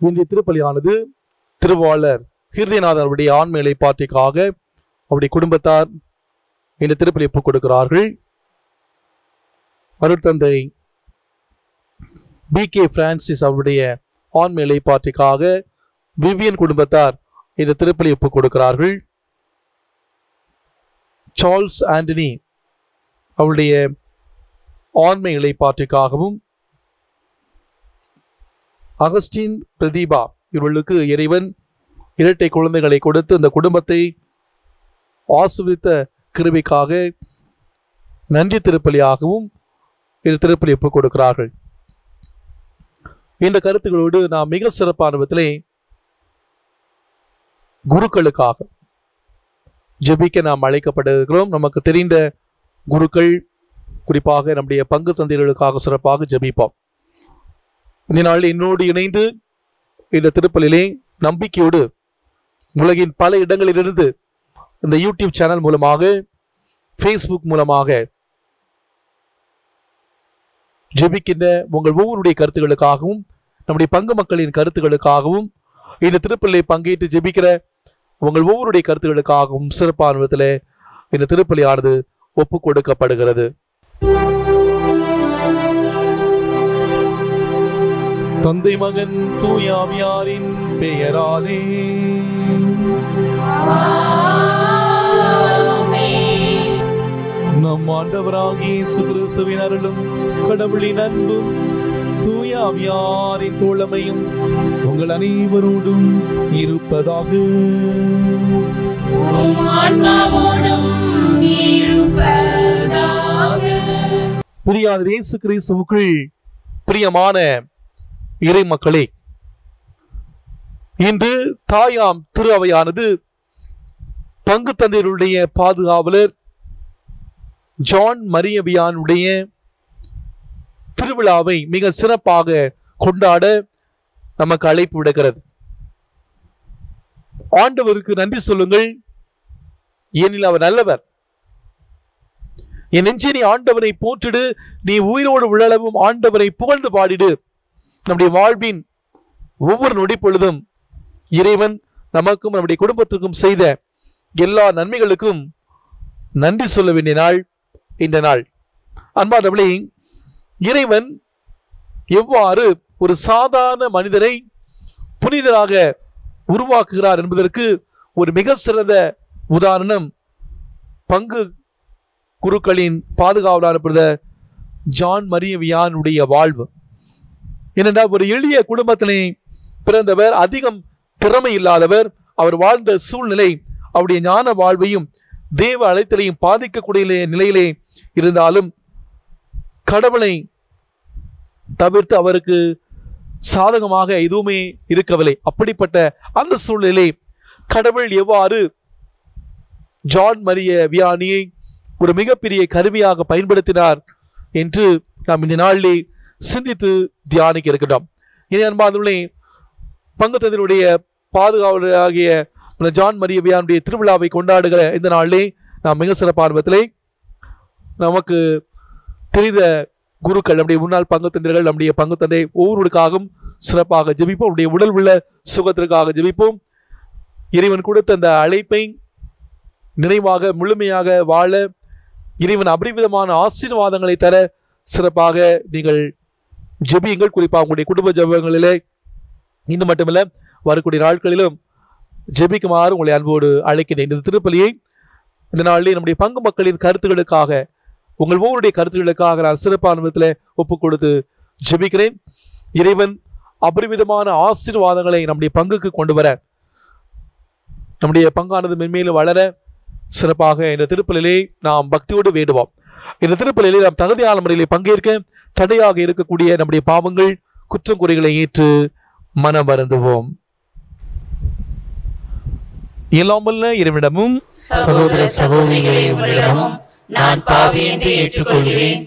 இன்றைய திருப்பலியானது திருவாளர் ஹிருதயநாதர் அவருடைய ஆண்மையிலை பாட்டிக்காக அவருடைய குடும்பத்தார் இந்த திருப்பலி ஒப்புக் கொடுக்கிறார்கள் அருட்தந்தை பி கே பிரான்சிஸ் அவருடைய ஆண்மையிலை பார்ட்டிக்காக விவியன் குடும்பத்தார் இந்த திருப்பலி ஒப்புக் கொடுக்கிறார்கள். சார்ல்ஸ் ஆண்டனி அவருடைய ஆண்மை இலைப்பாற்றிற்காகவும் அகஸ்டின் பிரதீபா இவர்களுக்கு இறைவன் இரட்டை குழந்தைகளை கொடுத்து இந்த குடும்பத்தை ஆசிரித்த கிருவிக்காக நன்றி திருப்பலியாகவும் இது திருப்பலி ஒப்புக் கொடுக்கிறார்கள். இந்த கருத்துக்களோடு நாம் மிக சிறப்பான விதத்திலே குருக்களுக்காக ஜெபிக்க நாம் அழைக்கப்பட்டிருக்கிறோம். நமக்கு தெரிந்த குருக்கள் குறிப்பாக நம்முடைய பங்கு தந்தைகளுக்காக சிறப்பாக ஜெபிப்போம். இந்த நாளில் என்னோடு இணைந்து இந்த திருப்பலிலே நம்பிக்கையோடு உலகின் பல இடங்களிலிருந்து இந்த யூடியூப் சேனல் மூலமாக ஃபேஸ்புக் மூலமாக ஜெபிக்கின்ற உங்கள் ஒவ்வொருடைய கருத்துக்களுக்காகவும் நம்முடைய பங்கு மக்களின் கருத்துக்களுக்காகவும் இந்த திருப்பலியை பங்கேற்று ஜெபிக்கிற உங்கள் ஒவ்வொருடைய கருத்துக்களுக்காகவும் சிறப்பான விதத்தில் இந்த திருப்பலியானது ஒப்பு கொடுக்கப்படுகிறது. தந்தை மகன் தூயாவியாரின் பெயராலே. நம் ஆண்டவராகிய இயேசு கிறிஸ்துவின் அருளும் கடவுளின் அன்பும் தூயாவியாரின் தோழமையும் உங்கள் அனைவரோடும் இருப்பதாக. பிரியாத இயேசு கிறிஸ்துவுக்குள் பிரியமான இறை மக்களே இன்று தாயாம் திரு அவையானது பங்கு தந்தையருடைய பாதுகாவலர் ஜான் மரியபியானுடைய திருவிழாவை மிக சிறப்பாக கொண்டாட நமக்கு அழைப்பு விடுகிறது ஆண்டவருக்கு நன்றி சொல்லுங்கள். ஏனில் அவர் நல்லவர். என் நெஞ்சினி நீ போற்றிடு. நீ உயிரோடு உள்ளளவும் ஆண்டவரை புகழ்ந்து பாடிடு. நம்முடைய வாழ்வின் ஒவ்வொரு நொடி பொழுதும் இறைவன் நமக்கும் நம்முடைய குடும்பத்திற்கும் செய்த எல்லா நன்மைகளுக்கும் நன்றி சொல்ல வேண்டிய நாள் இந்த நாள். அன்பாதவளே இறைவன் எவ்வாறு ஒரு சாதாரண மனிதனை புனிதராக உருவாக்குகிறார் என்பதற்கு ஒரு மிக சிறந்த உதாரணம் பங்கு குருக்களின் பாதுகாவலான பிரதர் ஜான் மரியவியானுடைய வாழ்வு. ஏனென்றால் ஒரு எளிய குடும்பத்திலே பிறந்தவர் அதிகம் திறமை இல்லாதவர் அவர் வாழ்ந்த சூழ்நிலை அவருடைய ஞான வாழ்வையும் தேவ அழைத்தலையும் பாதிக்கக்கூடிய நிலையிலே இருந்தாலும் கடவுளை தவிர்த்து அவருக்கு சாதகமாக எதுவுமே இருக்கவில்லை. அப்படிப்பட்ட அந்த சூழ்நிலை கடவுள் எவ்வாறு ஜான் மரிய வியானியை ஒரு மிகப்பெரிய கருவியாக பயன்படுத்தினார் என்று நாம் இந்த நாளிலே சிந்தித்து தியானிக்க இருக்கட்டும் இனி அன்பார்ந்தவர்களே பங்குத்ததினுடைய பாதுகாவலராகிய ஜான் மரியபியானுடைய திருவிழாவை கொண்டாடுகிற இந்த நாளிலே நாம் மிக சிறப்பான விதத்திலே நமக்கு தெரிந்த குருக்கள் நம்முடைய முன்னாள் பங்குத்தந்திரர்கள் நம்முடைய பங்குத்தந்தை ஒவ்வொருவருக்காகவும் சிறப்பாக ஜெபிப்போம். நம்முடைய உடல் உள்ள சுகத்திற்காக ஜெபிப்போம். இறைவன் கொடுத்த அந்த அழைப்பை நினைவாக முழுமையாக வாழ இறைவன் அபரிவிதமான ஆசீர்வாதங்களை தர சிறப்பாக நீங்கள் ஜெபியுங்கள். குறிப்பாக உங்களுடைய குடும்ப ஜெபங்களிலே இன்னும் மட்டுமல்ல வரக்கூடிய நாட்களிலும் ஜெபிக்குமாறு உங்களை அன்போடு அழைக்கிறேன். இந்த திருப்பலியை இந்த நாளிலே நம்முடைய பங்கு மக்களின் கருத்துகளுக்காக உங்கள் ஒவ்வொருடைய கருத்துகளுக்காக நான் சிறப்பான விதத்தில் ஒப்புக் கொடுத்து ஜெபிக்கிறேன். இறைவன் அபரிவிதமான ஆசீர்வாதங்களை நம்முடைய பங்குக்கு கொண்டு வர நம்முடைய பங்கானது மென்மேலும் வளர சிறப்பாக இந்த திருப்பலிலே நாம் பக்தியோடு வேண்டுவோம். இந்த திருப்பலிலே நாம் தகுதியான முறையிலே பங்கேற்க தடையாக இருக்கக்கூடிய நம்முடைய பாவங்கள் குற்றம் குறைகளை ஏற்று மனம் வருந்துவோம். இயலாமல்ல இருவிடமும் சகோதர சகோதரிகளை உங்களிடமும் நான் பாவி என்று ஏற்றுக்கொள்கிறேன்.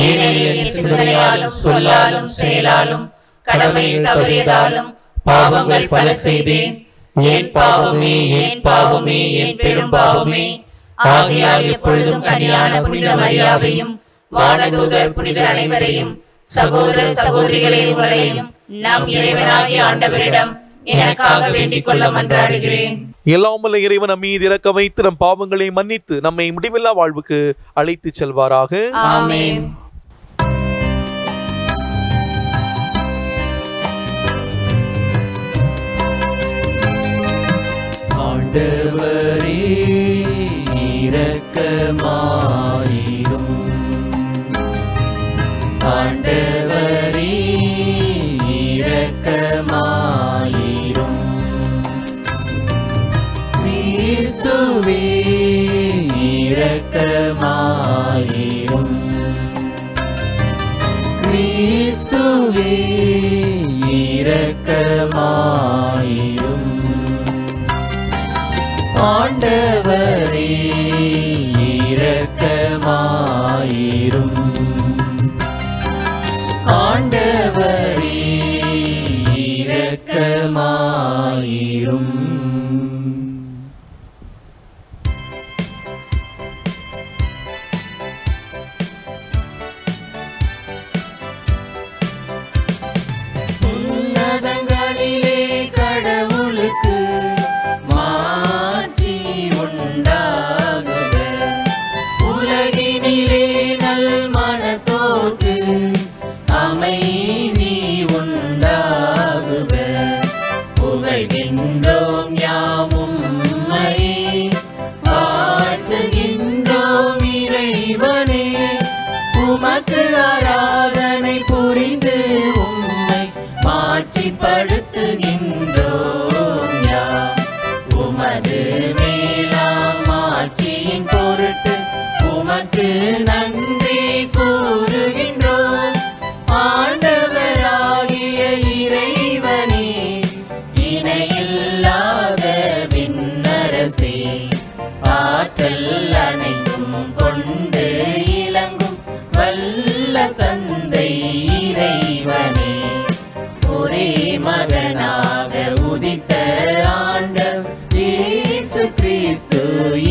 ஏனெனில் சிந்தனையாலும் சொல்லாலும் செயலாலும் கடமையில் தவறியதாலும் பாவங்கள் பல செய்தேன். என் பாவமே என் பாவமே என் பெரும் பாவமே ஆகையால் எப்பொழுதும் கனியான புனித மரியாவையும் வானதூதர் புனிதர் அனைவரையும் சகோதர சகோதரிகளே உங்களையும் நம் இறைவனாகிய ஆண்டவரிடம் எனக்காக வேண்டிக் கொள்ள மன்றாடுகிறேன். எல்லாம் வல்ல இறைவன் நம் மீது இறக்க வைத்து நம் பாவங்களை மன்னித்து நம்மை முடிவில்லா வாழ்வுக்கு அழைத்துச் செல்வாராக. ஆமென். ஆண்டவரே ஆண்டவரே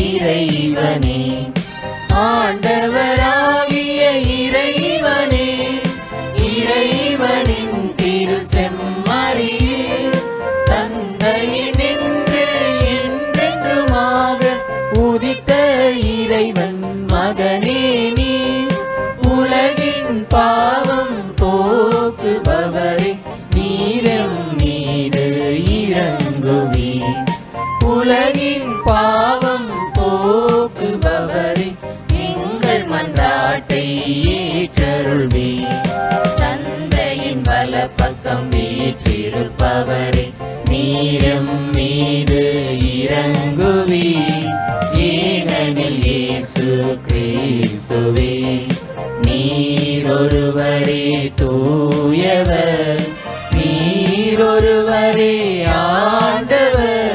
இறைவனே. ஆண்டவராகிய இறைவனே இறைவனின் திரு செம்மறியே தந்தையினின்று என்றென்றுமாக உதித்த இறைவன் மகனே நீ. உலகின் பாவம் போக்குபவரே நீரம் மீது இறங்குவி உலகின் பாவம் பக்கம் வீற்றிருப்பவரே நீரம் மீது இறங்குவி ஏனெனில் இயேசு கிறிஸ்துவே நீரொருவரே தூயவர் நீரொருவரே ஆண்டவர்.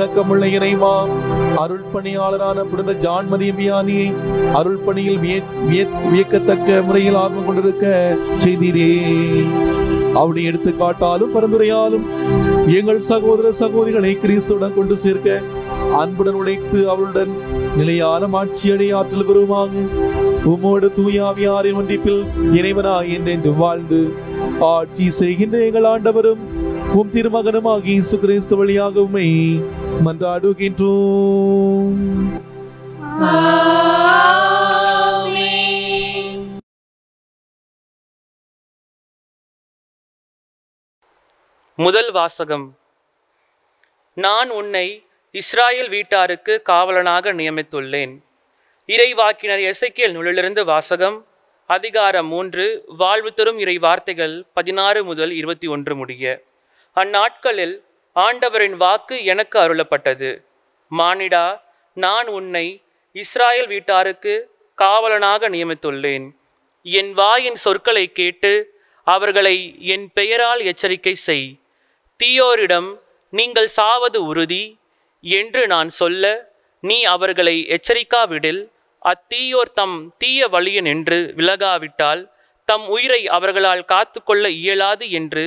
இறக்கமுள்ள இறைவா அருள் பணியாளரான புனித ஜான் மரியமியானியை அருள் பணியில் வியக்கத்தக்க முறையில் ஆர்வம் கொண்டிருக்க செய்தீரே. அவருடைய எடுத்துக்காட்டாலும் பரிந்துரையாலும் எங்கள் சகோதர சகோதரிகளை கிறிஸ்துடன் கொண்டு சேர்க்க அன்புடன் உழைத்து அவருடன் நிலையான மாட்சியடைய ஆற்றல் பெறுவாங்க உம்மோடு தூயாவியாரின் ஒன்றிப்பில் இறைவனாய் என்றென்று வாழ்ந்து ஆட்சி செய்கின்ற எங்கள் ஆண்டவரும் உம் திருமகனமாக இயேசு கிறிஸ்து வழியாக உம்மை மன்றாடுகின்றோம் முதல் வாசகம். நான் உன்னை இஸ்ராயேல் வீட்டாருக்கு காவலனாக நியமித்துள்ளேன். இறைவாக்கினர் எசைக்கியல் நூலிலிருந்து வாசகம் அதிகாரம் மூன்று வாழ்வு தரும் இறை வார்த்தைகள் பதினாறு முதல் இருபத்தி ஒன்று முடிய. அந்நாட்களில் ஆண்டவரின் வாக்கு எனக்கு அருளப்பட்டது. மானிடா நான் உன்னை இஸ்ராயல் வீட்டாருக்கு காவலனாக நியமித்துள்ளேன். என் வாயின் சொற்களை கேட்டு அவர்களை என் பெயரால் எச்சரிக்கை செய். தீயோரிடம் நீங்கள் சாவது உறுதி என்று நான் சொல்ல நீ அவர்களை எச்சரிக்காவிடில் அத்தீயோர் தம் தீய வழியன் நின்று விலகாவிட்டால் தம் உயிரை அவர்களால் காத்துக்கொள்ள இயலாது என்று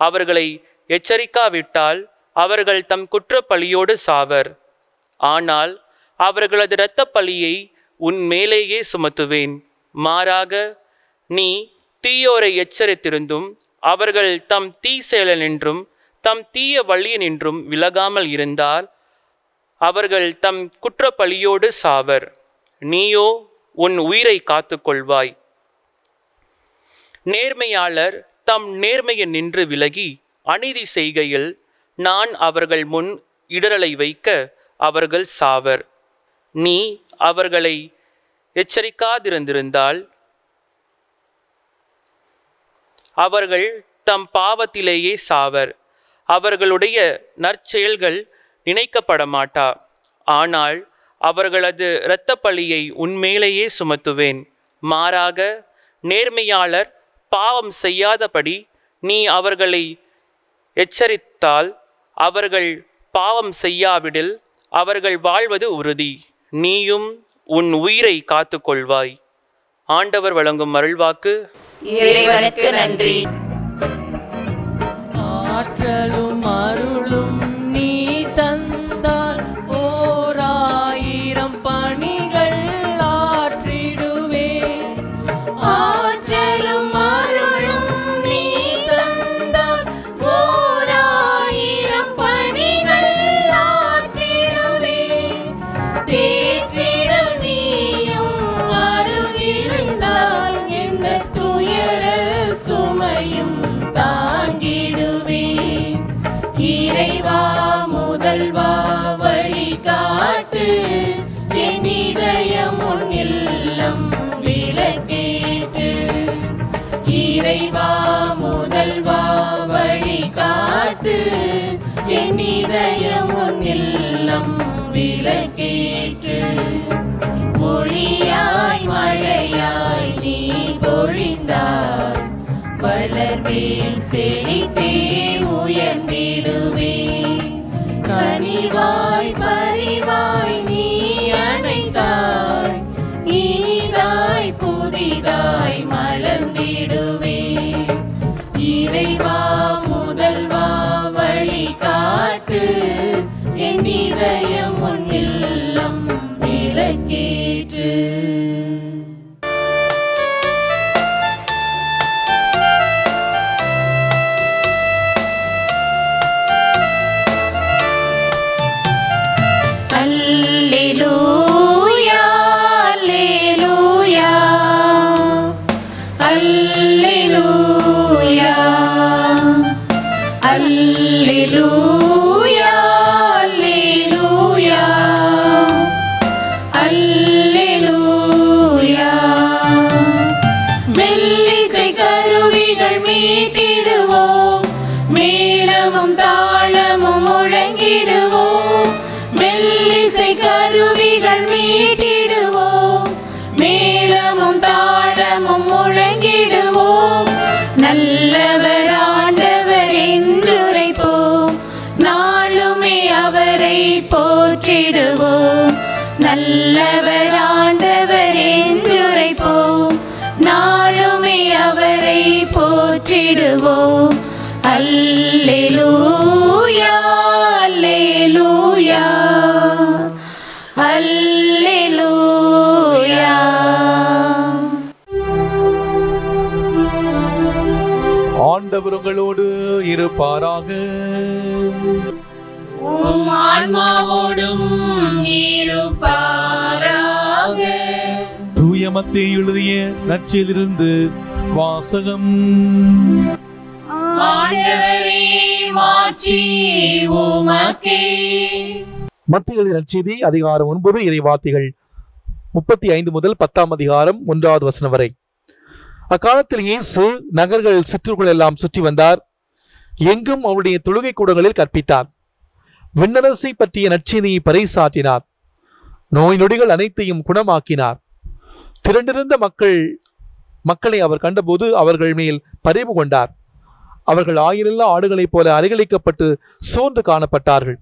அவர்களை எச்சரிக்காவிட்டால் அவர்கள் தம் குற்றப்பழியோடு சாவர். ஆனால் அவர்களது இரத்த பழியை உன் மேலேயே சுமத்துவேன். மாறாக நீ தீயோரை எச்சரித்திருந்தும் அவர்கள் தம் தீ செயலனின்றும் தம் தீய வழியனின்றும் விலகாமல் இருந்தால் அவர்கள் தம் குற்றப்பழியோடு சாவர். நீயோ உன் உயிரை காத்துக்கொள்வாய். நேர்மையாளர் தம் நேர்மையை நின்று விலகி அநீதி செய்கையில் நான் அவர்கள் முன் இடரலை வைக்க அவர்கள் சாவர். நீ அவர்களை எச்சரிக்காதிருந்திருந்தால் அவர்கள் தம் பாவத்திலேயே சாவர். அவர்களுடைய நற்செயல்கள் நினைக்கப்பட மாட்டா ஆனால் அவர்களது இரத்த பழியை உன்மேலேயே சுமத்துவேன். மாறாக நேர்மையாளர் பாவம் செய்யாதபடி நீ அவர்களை எச்சரித்தால் அவர்கள் பாவம் செய்யாவிடில் அவர்கள் வாழ்வது உறுதி. நீயும் உன் உயிரை காத்துக்கொள்வாய். ஆண்டவர் வழங்கும் அருள்வாக்கு. இறைவனுக்கு நன்றி. ஆற்றலும் இதயம் உன் இல்லம் விளக்கேற்று மொழியாய் மழையாய் நீ பொழிந்தாய் வளர்வேல் செழித்தே உயர்ந்திடுவே. கனிவாய் பரிவாய் அல்லேலூயா அல்லேலூயா போற்றிடுவோம் அல்லேலூயா அல்லேலூயா. அல்லேலூயா. ஆண்டவர் உங்களோடு இருப்பாராக. உம் ஆன்மாவோடும் இருப்பாராக. தூய மத்திய எழுதிய நச்சிலிருந்து வாசகம். ஆண்டவரே மாட்சி உமக்கே. மத்திய எழுதிய நற்செய்தி அதிகாரம் ஒன்பது இறைவார்த்தைகள் முப்பத்தி ஐந்து முதல் பத்தாம் அதிகாரம் ஒன்றாவது வசனம் வரை. அக்காலத்தில் இயேசு நகர்கள் சிற்றுக்குள் எல்லாம் சுற்றி வந்தார். எங்கும் அவருடைய தொழுகை கூடங்களில் கற்பித்தார். விண்ணரசை பற்றிய நற்செய்தியை பறைசாற்றினார். நோய் நொடிகள் அனைத்தையும் குணமாக்கினார். திரண்டிருந்த மக்கள் மக்களை அவர் கண்டபோது அவர்கள் மேல் பரிவு கொண்டார். அவர்கள் ஆயிரல்லா ஆடுகளைப் போல அருகலிக்கப்பட்டு சோர்ந்து காணப்பட்டார்கள்.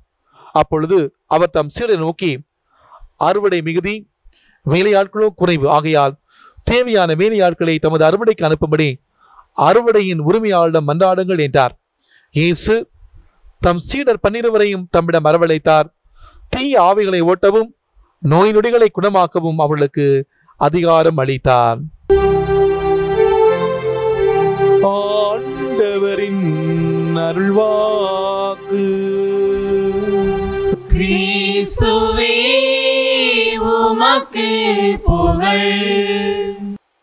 அப்பொழுது அவர் தம் சீரை நோக்கி அறுவடை மிகுதி வேலையாட்களோ குறைவு. ஆகையால் தேவையான வேலையாட்களை தமது அறுவடைக்கு அனுப்பும்படி அறுவடையின் உரிமையாளரிடம் மன்றாடுங்கள் என்றார். இயேசு தம் சீடர் பன்னிருவரையும் தம்மிடம் வரவழைத்தார். தீய ஆவிகளை ஓட்டவும் நோய் நொடிகளை குணமாக்கவும் அவர்களுக்கு அதிகாரம் அளித்தார் ஆண்டவரின் அருள்வாக்கு. கிறிஸ்துவே உமக்கு புகழ்.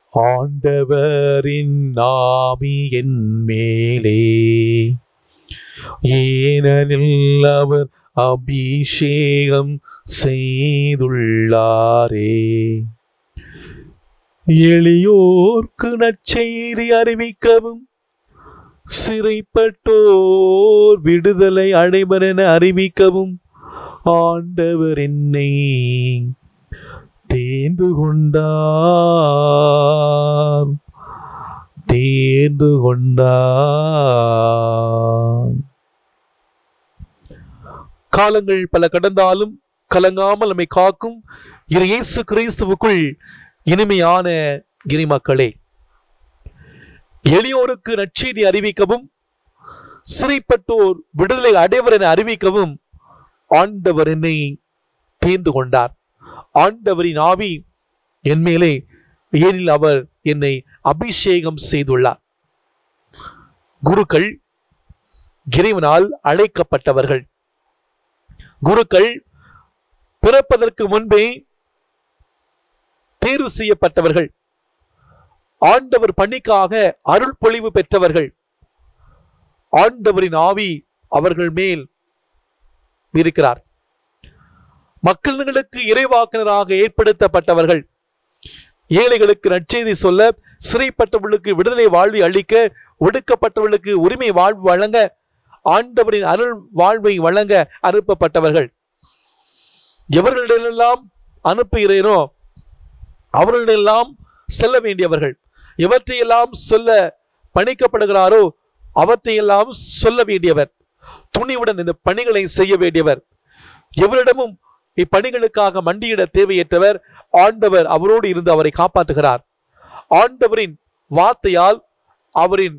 ஆண்டவரின் நாமி என் மேலே. ஏனெனில் அவர் அபிஷேகம் செய்துள்ளாரே. எளியோர்க்கு நற்செய்தி அறிவிக்கவும் சிறைப்பட்டோர் விடுதலை அடைவர் என அறிவிக்கவும். ஆண்டவர் என்னை தேர்ந்து கொண்டார். தேர்ந்து கொண்டார். காலங்கள் பல கடந்தாலும் கலங்காமல் நம்மை காக்கும் இரு இயேசு கிறிஸ்துவுக்குள் இனிமையான கிரிமக்களே எளியோருக்கு நற்செய்தி அறிவிக்கவும் சிறைப்பட்டோர் விடுதலை அடைவர் என அறிவிக்கவும் ஆண்டவர் என்னை தேர்ந்து கொண்டார். ஆண்டவரின் ஆவி என் மேலே ஏனில் அவர் என்னை அபிஷேகம் செய்துள்ளார். குருக்கள் இறைவனால் அழைக்கப்பட்டவர்கள். குருக்கள் பிறப்பதற்கு முன்பே தேர்வு செய்யப்பட்டவர்கள். ஆண்டவர் பணிக்காக அருள் பொழிவு பெற்றவர்கள். ஆண்டவரின் ஆவி அவர்கள் மேல் இருக்கிறார். மக்களுக்கு இறைவாக்கினராக ஏற்படுத்தப்பட்டவர்கள். ஏழைகளுக்கு நற்செய்தி சொல்ல சிறைப்பட்டவர்களுக்கு விடுதலை வாழ்வை அளிக்க ஒடுக்கப்பட்டவர்களுக்கு உரிமை வாழ்வு வழங்க ஆண்டவரின் அருள் வாழ்வை வழங்க அனுப்பப்பட்டவர்கள். எவர்களிடமெல்லாம் அனுப்புகிறேனோ அவர்களிடெல்லாம் செல்ல வேண்டியவர்கள். எவற்றையெல்லாம் சொல்ல பணிக்கப்படுகிறாரோ அவற்றையெல்லாம் சொல்ல வேண்டியவர். துணிவுடன் இந்த பணிகளை செய்ய வேண்டியவர். எவரிடமும் இப்பணிகளுக்காக மண்டியிட தேவையற்றவர் ஆண்டவர் அவரோடு இருந்து அவரை காப்பாற்றுகிறார். ஆண்டவரின் வார்த்தையால் அவரின்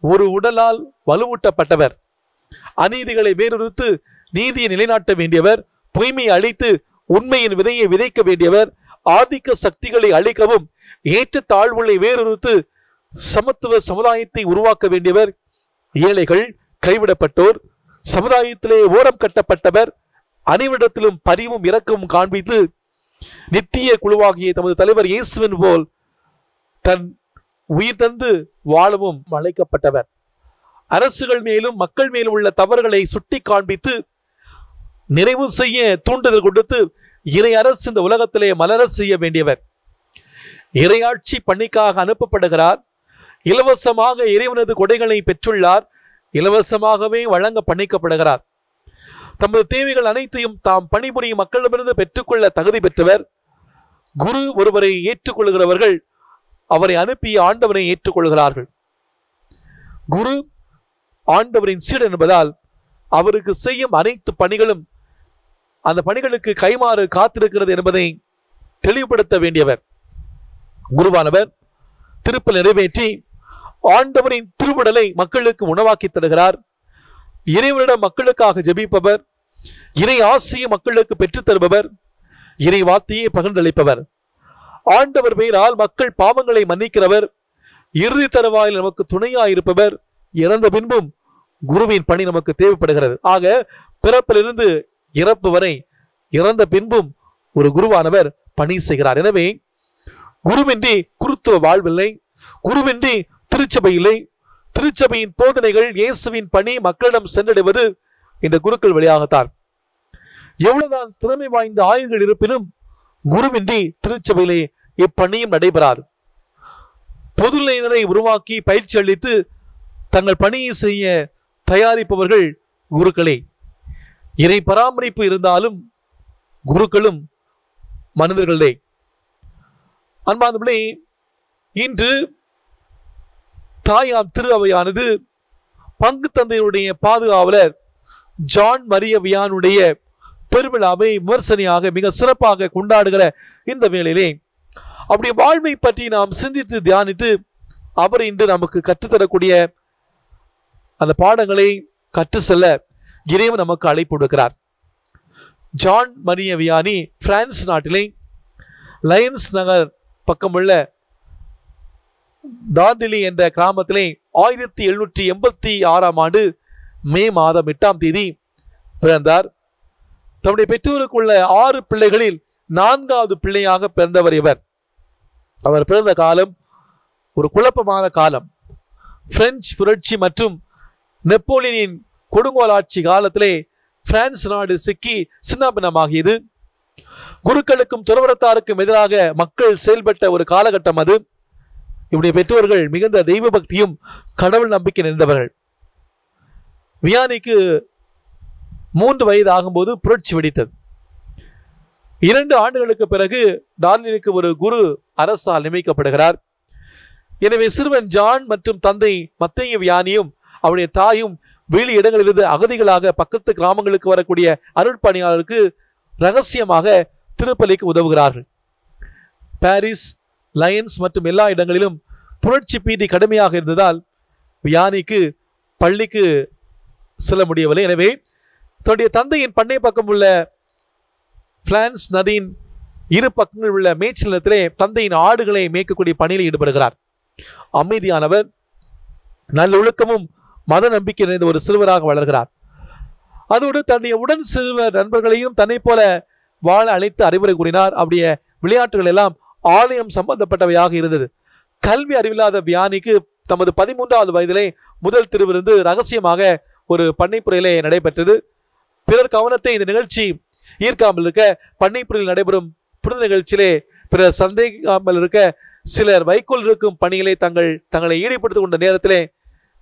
ஒரு உடலால் வலுவூட்டப்பட்டவர். அநீதிகளை வேறொருத்து நீதியை நிலைநாட்ட வேண்டியவர் பொய்மையை அழித்து உண்மையின் விதையை விதைக்க வேண்டியவர் ஆதிக்க சக்திகளை அழிக்கவும் ஏற்ற தாழ்வுகளை வேறொருத்து சமத்துவ சமுதாயத்தை உருவாக்க வேண்டியவர் ஏழைகள் கைவிடப்பட்டோர் சமுதாயத்திலே ஓரம் கட்டப்பட்டவர் அனைவரிடத்திலும் பரிவும் இரக்கமும் காண்பித்து நித்திய குழுவாகிய தமது தலைவர் இயேசுவின் போல் தன் உயிர் தந்து வாழவும் அழைக்கப்பட்டவர். அரசுகள் மேலும் மக்கள் மேலும் உள்ள தவறுகளை சுட்டி காண்பித்து நிறைவு செய்ய தூண்டுதல் கொடுத்து இறை அரசு இந்த உலகத்திலே மலர செய்ய வேண்டியவர். இறையாட்சி பணிக்காக அனுப்பப்படுகிறார். இலவசமாக இறைவனது கொடைகளை பெற்றுள்ளார். இலவசமாகவே வழங்க பணிக்கப்படுகிறார். தமது தேவைகள் அனைத்தையும் தாம் பணிபுரியும் மக்களிடமிருந்து பெற்றுக்கொள்ள தகுதி பெற்றவர். குரு ஒருவரை ஏற்றுக்கொள்கிறவர்கள் அவரை அனுப்பிய ஆண்டவரை ஏற்றுக்கொள்கிறார்கள். குரு ஆண்டவரின் சீடன் என்பதால் அவருக்கு செய்யும் அனைத்து பணிகளும் அந்த பணிகளுக்கு கைமாறு காத்திருக்கிறது என்பதை தெளிவுபடுத்த வேண்டியவர். குருவானவர் திருப்பல் நிறைவேற்றி ஆண்டவரின் திருவுடலை மக்களுக்கு உணவாக்கி தருகிறார். இறைவனிடம் மக்களுக்காக ஜெபிப்பவர் இறை ஆசையை மக்களுக்கு பெற்றுத் தருபவர் இறை வார்த்தையை பகிர்ந்தளிப்பவர். ஆண்டவர் பெயரால் மக்கள் பாவங்களை மன்னிக்கிறவர் இறுதி தருவாயில் நமக்கு துணையாயிருப்பவர். இறந்த பின்பும் குருவின் பணி நமக்கு தேவைப்படுகிறது. ஆக பிறப்பிலிருந்து இறப்பு வரை இறந்த பின்பும் ஒரு குருவானவர் பணி செய்கிறார். எனவே குருவின்றி குருத்துவ வாழ்வில்லை குருவின்றி திருச்சபை இல்லை. திருச்சபையின் போதனைகள் இயேசுவின் பணி மக்களிடம் சென்றடைவது இந்த குருக்கள் வழியாகத்தான். எவ்வளவுதான் திறமை வாய்ந்த ஆயுள்கள் இருப்பினும் குருவின்றி திருச்சபையிலே இப்பணியும் நடைபெறாது. பொதுநிலையினரை உருவாக்கி பயிற்சி அளித்து தங்கள் பணியை செய்ய தயாரிப்பவர்கள் குருக்களே. இறை பராமரிப்பு இருந்தாலும் குருக்களும் மனிதர்களே. அன்பாந்தபடி இன்று தாயார் திரு அவையானது பங்கு தந்தையுடைய பாதுகாவலர் ஜான் மரியவியானுடைய பெருவிழாவை விமர்சனையாக மிக சிறப்பாக கொண்டாடுகிற இந்த வேளையிலே அவருடைய வாழ்வை பற்றி நாம் சிந்தித்து தியானித்து அவர் இன்று நமக்கு கற்றுத்தரக்கூடிய அந்த பாடங்களை கற்று செல்ல இறைவன் நமக்கு அழைப்பு கொடுக்கிறார் ஜான் மரிய வியானி பிரான்ஸ் நாட்டிலே லயன்ஸ் நகர் பக்கமுள்ள டார்டிலி என்ற கிராமத்திலே ஆயிரத்தி எழுநூற்றி எண்பத்தி ஆறாம் ஆண்டு மே மாதம் எட்டாம் தேதி பிறந்தார். தம்முடைய பெற்றோருக்குள்ள ஆறு பிள்ளைகளில் நான்காவது பிள்ளையாக பிறந்தவர் இவர். அவர் பிறந்த காலம் ஒரு குழப்பமான காலம். பிரெஞ்சு புரட்சி மற்றும் நெப்போலியனின் கொடுங்கோல் ஆட்சி காலத்திலே பிரான்ஸ் நாடு சிக்கி சின்னாபின்னமாகியது. குருக்களுக்கும் துறவரத்தாருக்கும் எதிராக மக்கள் செயல்பட்ட ஒரு காலகட்டம் அது. இவருடைய பெற்றோர்கள் மிகுந்த தெய்வ பக்தியும் கடவுள் நம்பிக்கை நிறைந்தவர்கள். வியானிக்கு மூன்று வயது ஆகும்போது புரட்சி வெடித்தது. இரண்டு ஆண்டுகளுக்கு பிறகு டார்லினுக்கு ஒரு குரு அரசால் நியமிக்கப்படுகிறார். எனவே சிறுவன் ஜான் மற்றும் தந்தை மத்தைய வியானியும் அவருடைய தாயும் வெளி இடங்களிலிருந்து அகதிகளாக பக்கத்து கிராமங்களுக்கு வரக்கூடிய அருட்பணியாளருக்கு ரகசியமாக திருப்பலிக்கு உதவுகிறார்கள். பாரிஸ் லயன்ஸ் மற்றும் எல்லா இடங்களிலும் புரட்சி பீதி கடுமையாக இருந்ததால் வியானிக்கு பள்ளிக்கு செல்ல முடியவில்லை. எனவே தன்னுடைய தந்தையின் பண்ணை பக்கம் உள்ள பிரான்ஸ் நதியின் இரு பக்கங்களில் உள்ள மேய்ச்சல் நிலத்திலே தந்தையின் ஆடுகளை மேய்க்கக்கூடிய பணியில் ஈடுபடுகிறார். அமைதியானவர் நல்லொழுக்கமும் மத நம்பிக்கை நிறைந்த ஒரு சிறுவராக வளர்கிறார். அதோடு தன்னுடைய உடன் சிறுவர் நண்பர்களையும் தன்னை போல வாழ அழைத்து அறிவுரை கூறினார். அப்படிய விளையாட்டுகள் எல்லாம் ஆலயம் சம்பந்தப்பட்டவையாக இருந்தது. கல்வி அறிவில்லாத வியானிக்கு தமது பதிமூன்றாவது வயதிலே முதல் திருவிருந்து ரகசியமாக ஒரு பண்ணைப்புறையிலே நடைபெற்றது. பிறர் கவனத்தை இந்த நிகழ்ச்சி ஈர்க்காமல் இருக்க பண்ணைப்புறையில் நடைபெறும் புனித நிகழ்ச்சியிலே பிறர் சந்தேகிக்காமல் இருக்க சிலர் வைக்கோல் இருக்கும் பணிகளை தங்கள் தங்களை ஈடுபடுத்திக் கொண்ட நேரத்திலே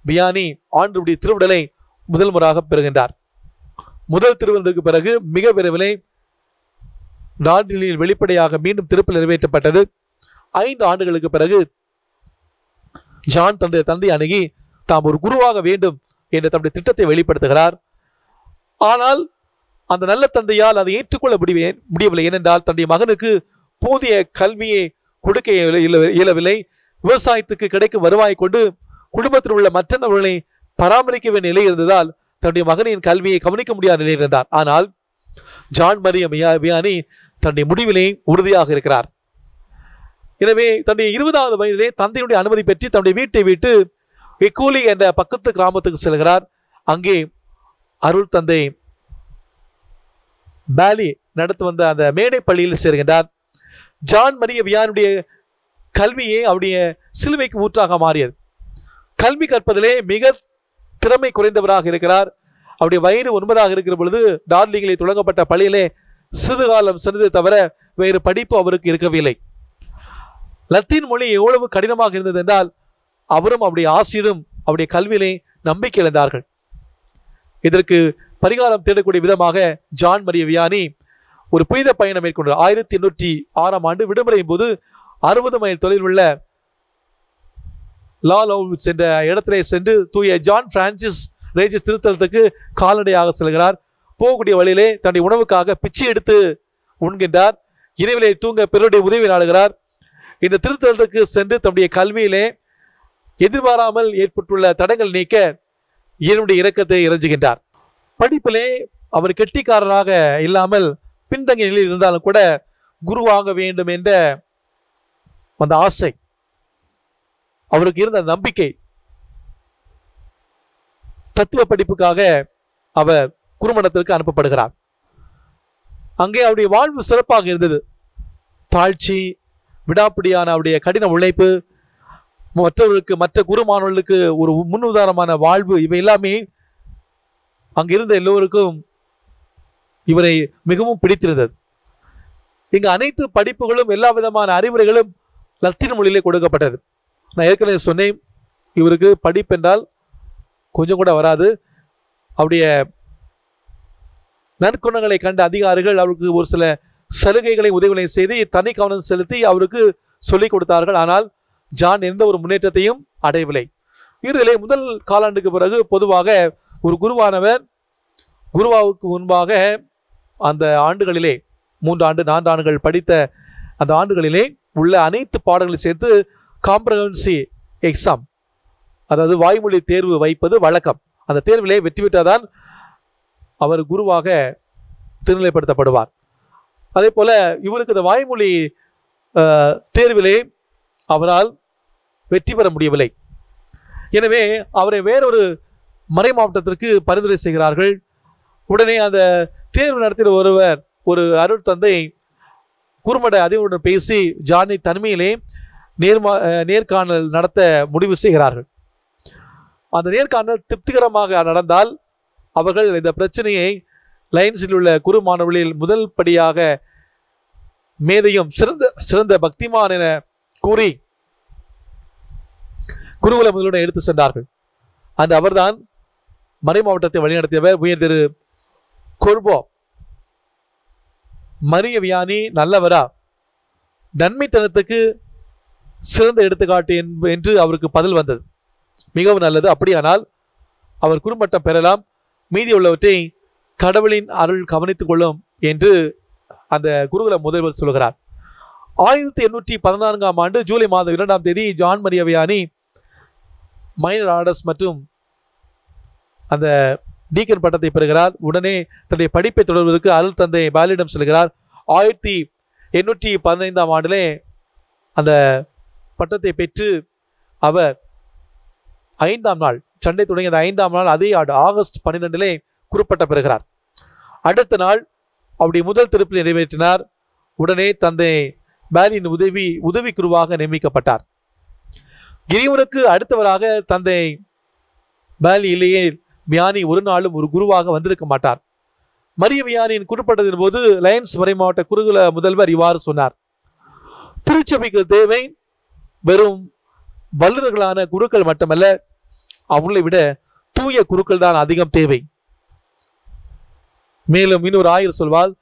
பியானி ஆண்டுடைய திருவிடலை முதல் முறையாக பெறுகின்றார். முதல் திருவிருந்துக்கு பிறகு மிக விரைவிலே டார்டிலில் வெளிப்படையாக மீண்டும் திருப்பல் நிறைவேற்றப்பட்டது. ஐந்து ஆண்டுகளுக்கு பிறகு ஜான் தன்னுடைய தந்தை அணுகி தாம் ஒரு குருவாக வேண்டும் என்ற தன்னுடைய திட்டத்தை வெளிப்படுத்துகிறார். ஆனால் அந்த நல்ல தந்தையால் அதை ஏற்றுக்கொள்ள முடிய முடியவில்லை. ஏனென்றால் தன்னுடைய மகனுக்கு போதிய கல்வியை கொடுக்க இயல- இயல- இயலவில்லை. விவசாயத்துக்கு கிடைக்கும் வருவாய் கொண்டு குடும்பத்தில் உள்ள மற்ற நபர்களை பராமரிக்க வேண்டிய நிலை இருந்ததால் தன்னுடைய மகனின் கல்வியை கவனிக்க முடியாத நிலையில் இருந்தார். ஆனால் ஜான் மரிய மியா- வியானி தன்னுடைய முடிவிலே உறுதியாக இருக்கிறார். எனவே தன்னுடைய இருபதாவது வயதிலே தந்தையுடைய அனுமதி பெற்று தன்னுடைய வீட்டை விட்டு எக்கோலி என்ற பக்கத்து கிராமத்துக்கு செல்கிறார். அங்கே அருள் தந்தை பேலி நடத்து வந்த அந்த மேடை பள்ளியில் சேர்கின்றார். ஜான் மரிய வியானுடைய கல்வியே அவருடைய சிலுவைக்கு ஊற்றாக மாறியது. கல்வி கற்பதிலே மிக திறமை குறைந்தவராக இருக்கிறார். அவருடைய வயது ஒன்பதாக இருக்கிற பொழுது டார்லிங்கிலே தொடங்கப்பட்ட பள்ளியிலே சிறிது காலம் சென்றதை தவிர வேறு படிப்பு அவருக்கு இருக்கவில்லை. லத்தீன் மொழி எவ்வளவு கடினமாக இருந்தது என்றால் அவரும் அவருடைய ஆசிரியரும் அவருடைய கல்வியிலே நம்பிக்கை இழந்தார்கள். இதற்கு பரிகாரம் தேடக்கூடிய விதமாக ஜான் மரிய வியானி ஒரு புனித பயணம் மேற்கொண்டார். ஆயிரத்தி எண்ணூற்றி ஆறாம் ஆண்டு விடுமுறையின் போது அறுபது மைல் தொலைவில் உள்ள லாலோவிட்ஸ் என்ற இடத்திலே சென்று தூய ஜான் பிரான்சிஸ் ரேஜிஸ் திருத்தலத்துக்கு கால்நடையாக செல்கிறார். போகக்கூடிய வழியிலே தன்னுடைய உணவுக்காக பிச்சை எடுத்து உண்கின்றார். இரவிலே தூங்க பிறருடைய உதவி நாடுகிறார். இந்த திருத்தலத்துக்கு சென்று தன்னுடைய கல்வியிலே எதிர்பாராமல் ஏற்பட்டுள்ள தடங்கள் நீக்க இறைவனுடைய இரக்கத்தை இறைஞ்சுகின்றார். படிப்பிலே அவர் கெட்டிக்காரராக இல்லாமல் பின்தங்கிய நிலையில் இருந்தாலும் கூட குருவாக வேண்டும் என்ற அந்த ஆசை அவருக்கு இருந்த நம்பிக்கை. தத்துவ படிப்புக்காக அவர் குறுமணத்திற்கு அனுப்பப்படுகிறார். அங்கே அவருடைய வாழ்வு சிறப்பாக இருந்தது. தாழ்ச்சி விடாப்பிடியான அவருடைய கடின உழைப்பு மற்றவர்களுக்கு மற்ற குருமானவர்களுக்கு ஒரு முன்னுதாரணமான வாழ்வு இவை எல்லாமே அங்கிருந்த எல்லோருக்கும் இவரை மிகவும் பிடித்திருந்தது. இங்கு அனைத்து படிப்புகளும் எல்லா விதமான அறிவுரைகளும் லத்தீன் மொழியிலே கொடுக்கப்பட்டது. நான் ஏற்கனவே சொன்னேன் இவருக்கு படிப்பென்றால் கொஞ்சம் கூட வராது. அவருடைய நற்குணங்களை கண்ட அதிகாரிகள் அவருக்கு ஒரு சில சலுகைகளை உதவிகளை செய்து தனி கவனம் செலுத்தி அவருக்கு சொல்லிக் கொடுத்தார்கள். ஆனால் ஜான் எந்த ஒரு முன்னேற்றத்தையும் அடையவில்லை. இறுதியிலே முதல் காலாண்டுக்கு பிறகு பொதுவாக ஒரு குருவானவர் குருவாவுக்கு முன்பாக அந்த ஆண்டுகளிலே மூன்று ஆண்டு நான்கு ஆண்டுகள் படித்த அந்த ஆண்டுகளிலே உள்ள அனைத்து பாடங்களை சேர்த்து காம்ப்ரஹென்சி எக்ஸாம் அதாவது வாய்மொழி தேர்வு வைப்பது வழக்கம். அந்த தேர்விலே வெற்றி பெற்றாதான் அவர் குருவாக திருநிலைப்படுத்தப்படுவார். அதே போல் இவருக்கு இந்த வாய்மொழி தேர்விலே அவரால் வெற்றி பெற முடியவில்லை. எனவே அவரை வேறொரு மறை மாவட்டத்திற்கு பரிந்துரை செய்கிறார்கள். உடனே அந்த தேர்வு நடத்திய ஒருவர் ஒரு அருள் தந்தை குறுமட அதிபருடன் பேசி ஜானி தனிமையிலே நேர்மா நேர்காணல் நடத்த முடிவு செய்கிறார்கள். அந்த நேர்காணல் திருப்திகரமாக நடந்தால் அவர்கள் இந்த பிரச்சனையை லைன்ஸில் உள்ள குரு மாணவர்களில் முதல் படியாக மேதையும் சிறந்த சிறந்த பக்திமான் என கூறி குருகுல முதலுடன் எடுத்து சென்றார்கள். அந்த அவர்தான் மறை மாவட்டத்தை வழிநடத்தியவர் உயர் திரு கொர்போ மரிய வியானி நல்லவரா. நன்மைத்தனத்துக்கு சிறந்த எடுத்துக்காட்டு என்று அவருக்கு பதில் வந்தது. மிகவும் நல்லது. அப்படியானால் அவர் குறும்பட்டம் பெறலாம். மீதி உள்ளவற்றை கடவுளின் அருள் கவனித்துக் கொள்ளும் என்று அந்த குருகுல முதல்வர் சொல்கிறார். ஆயிரத்தி எண்ணூற்றி பதினான்காம் ஆண்டு ஜூலை மாதம் இரண்டாம் தேதி ஜான் மரியவியானி மைனர் ஆர்டர்ஸ் மற்றும் அந்த டீக்கன் பட்டத்தை பெறுகிறார். உடனே தன்னுடைய படிப்பை தொடர்வதற்கு அருள் தந்தை பாலியிடம் செல்கிறார். ஆயிரத்தி எண்ணூற்றி பதினைந்தாம் ஆண்டிலே அந்த பட்டத்தை பெற்று அவர் ஐந்தாம் நாள் சண்டை தொடங்கிய ஐந்தாம் நாள் அதே ஆண்டு ஆகஸ்ட் பன்னிரெண்டிலே குறிப்பிட்ட பெறுகிறார். அடுத்த நாள் அவருடைய முதல் திருப்பில் நிறைவேற்றினார். உடனே தந்தை பேலியின் உதவி உதவி குருவாக நியமிக்கப்பட்டார். இறைவனுக்கு அடுத்தவராக தந்தை பேலி இல்லையே மியானி ஒரு நாளும் ஒரு குருவாக வந்திருக்க மாட்டார். மரிய வியானியின் குறிப்பிட்டதின் போது லயன்ஸ் மறை மாவட்ட குருகுல முதல்வர் இவ்வாறு சொன்னார். திருச்சபைக்கு தேவை வெறும் வல்லுநர்களான குருக்கள் மட்டுமல்ல அவங்களை விட தூய குருக்கள் தான் அதிகம் தேவை. மேலும் இன்னொரு ஆயர் சொல்வார்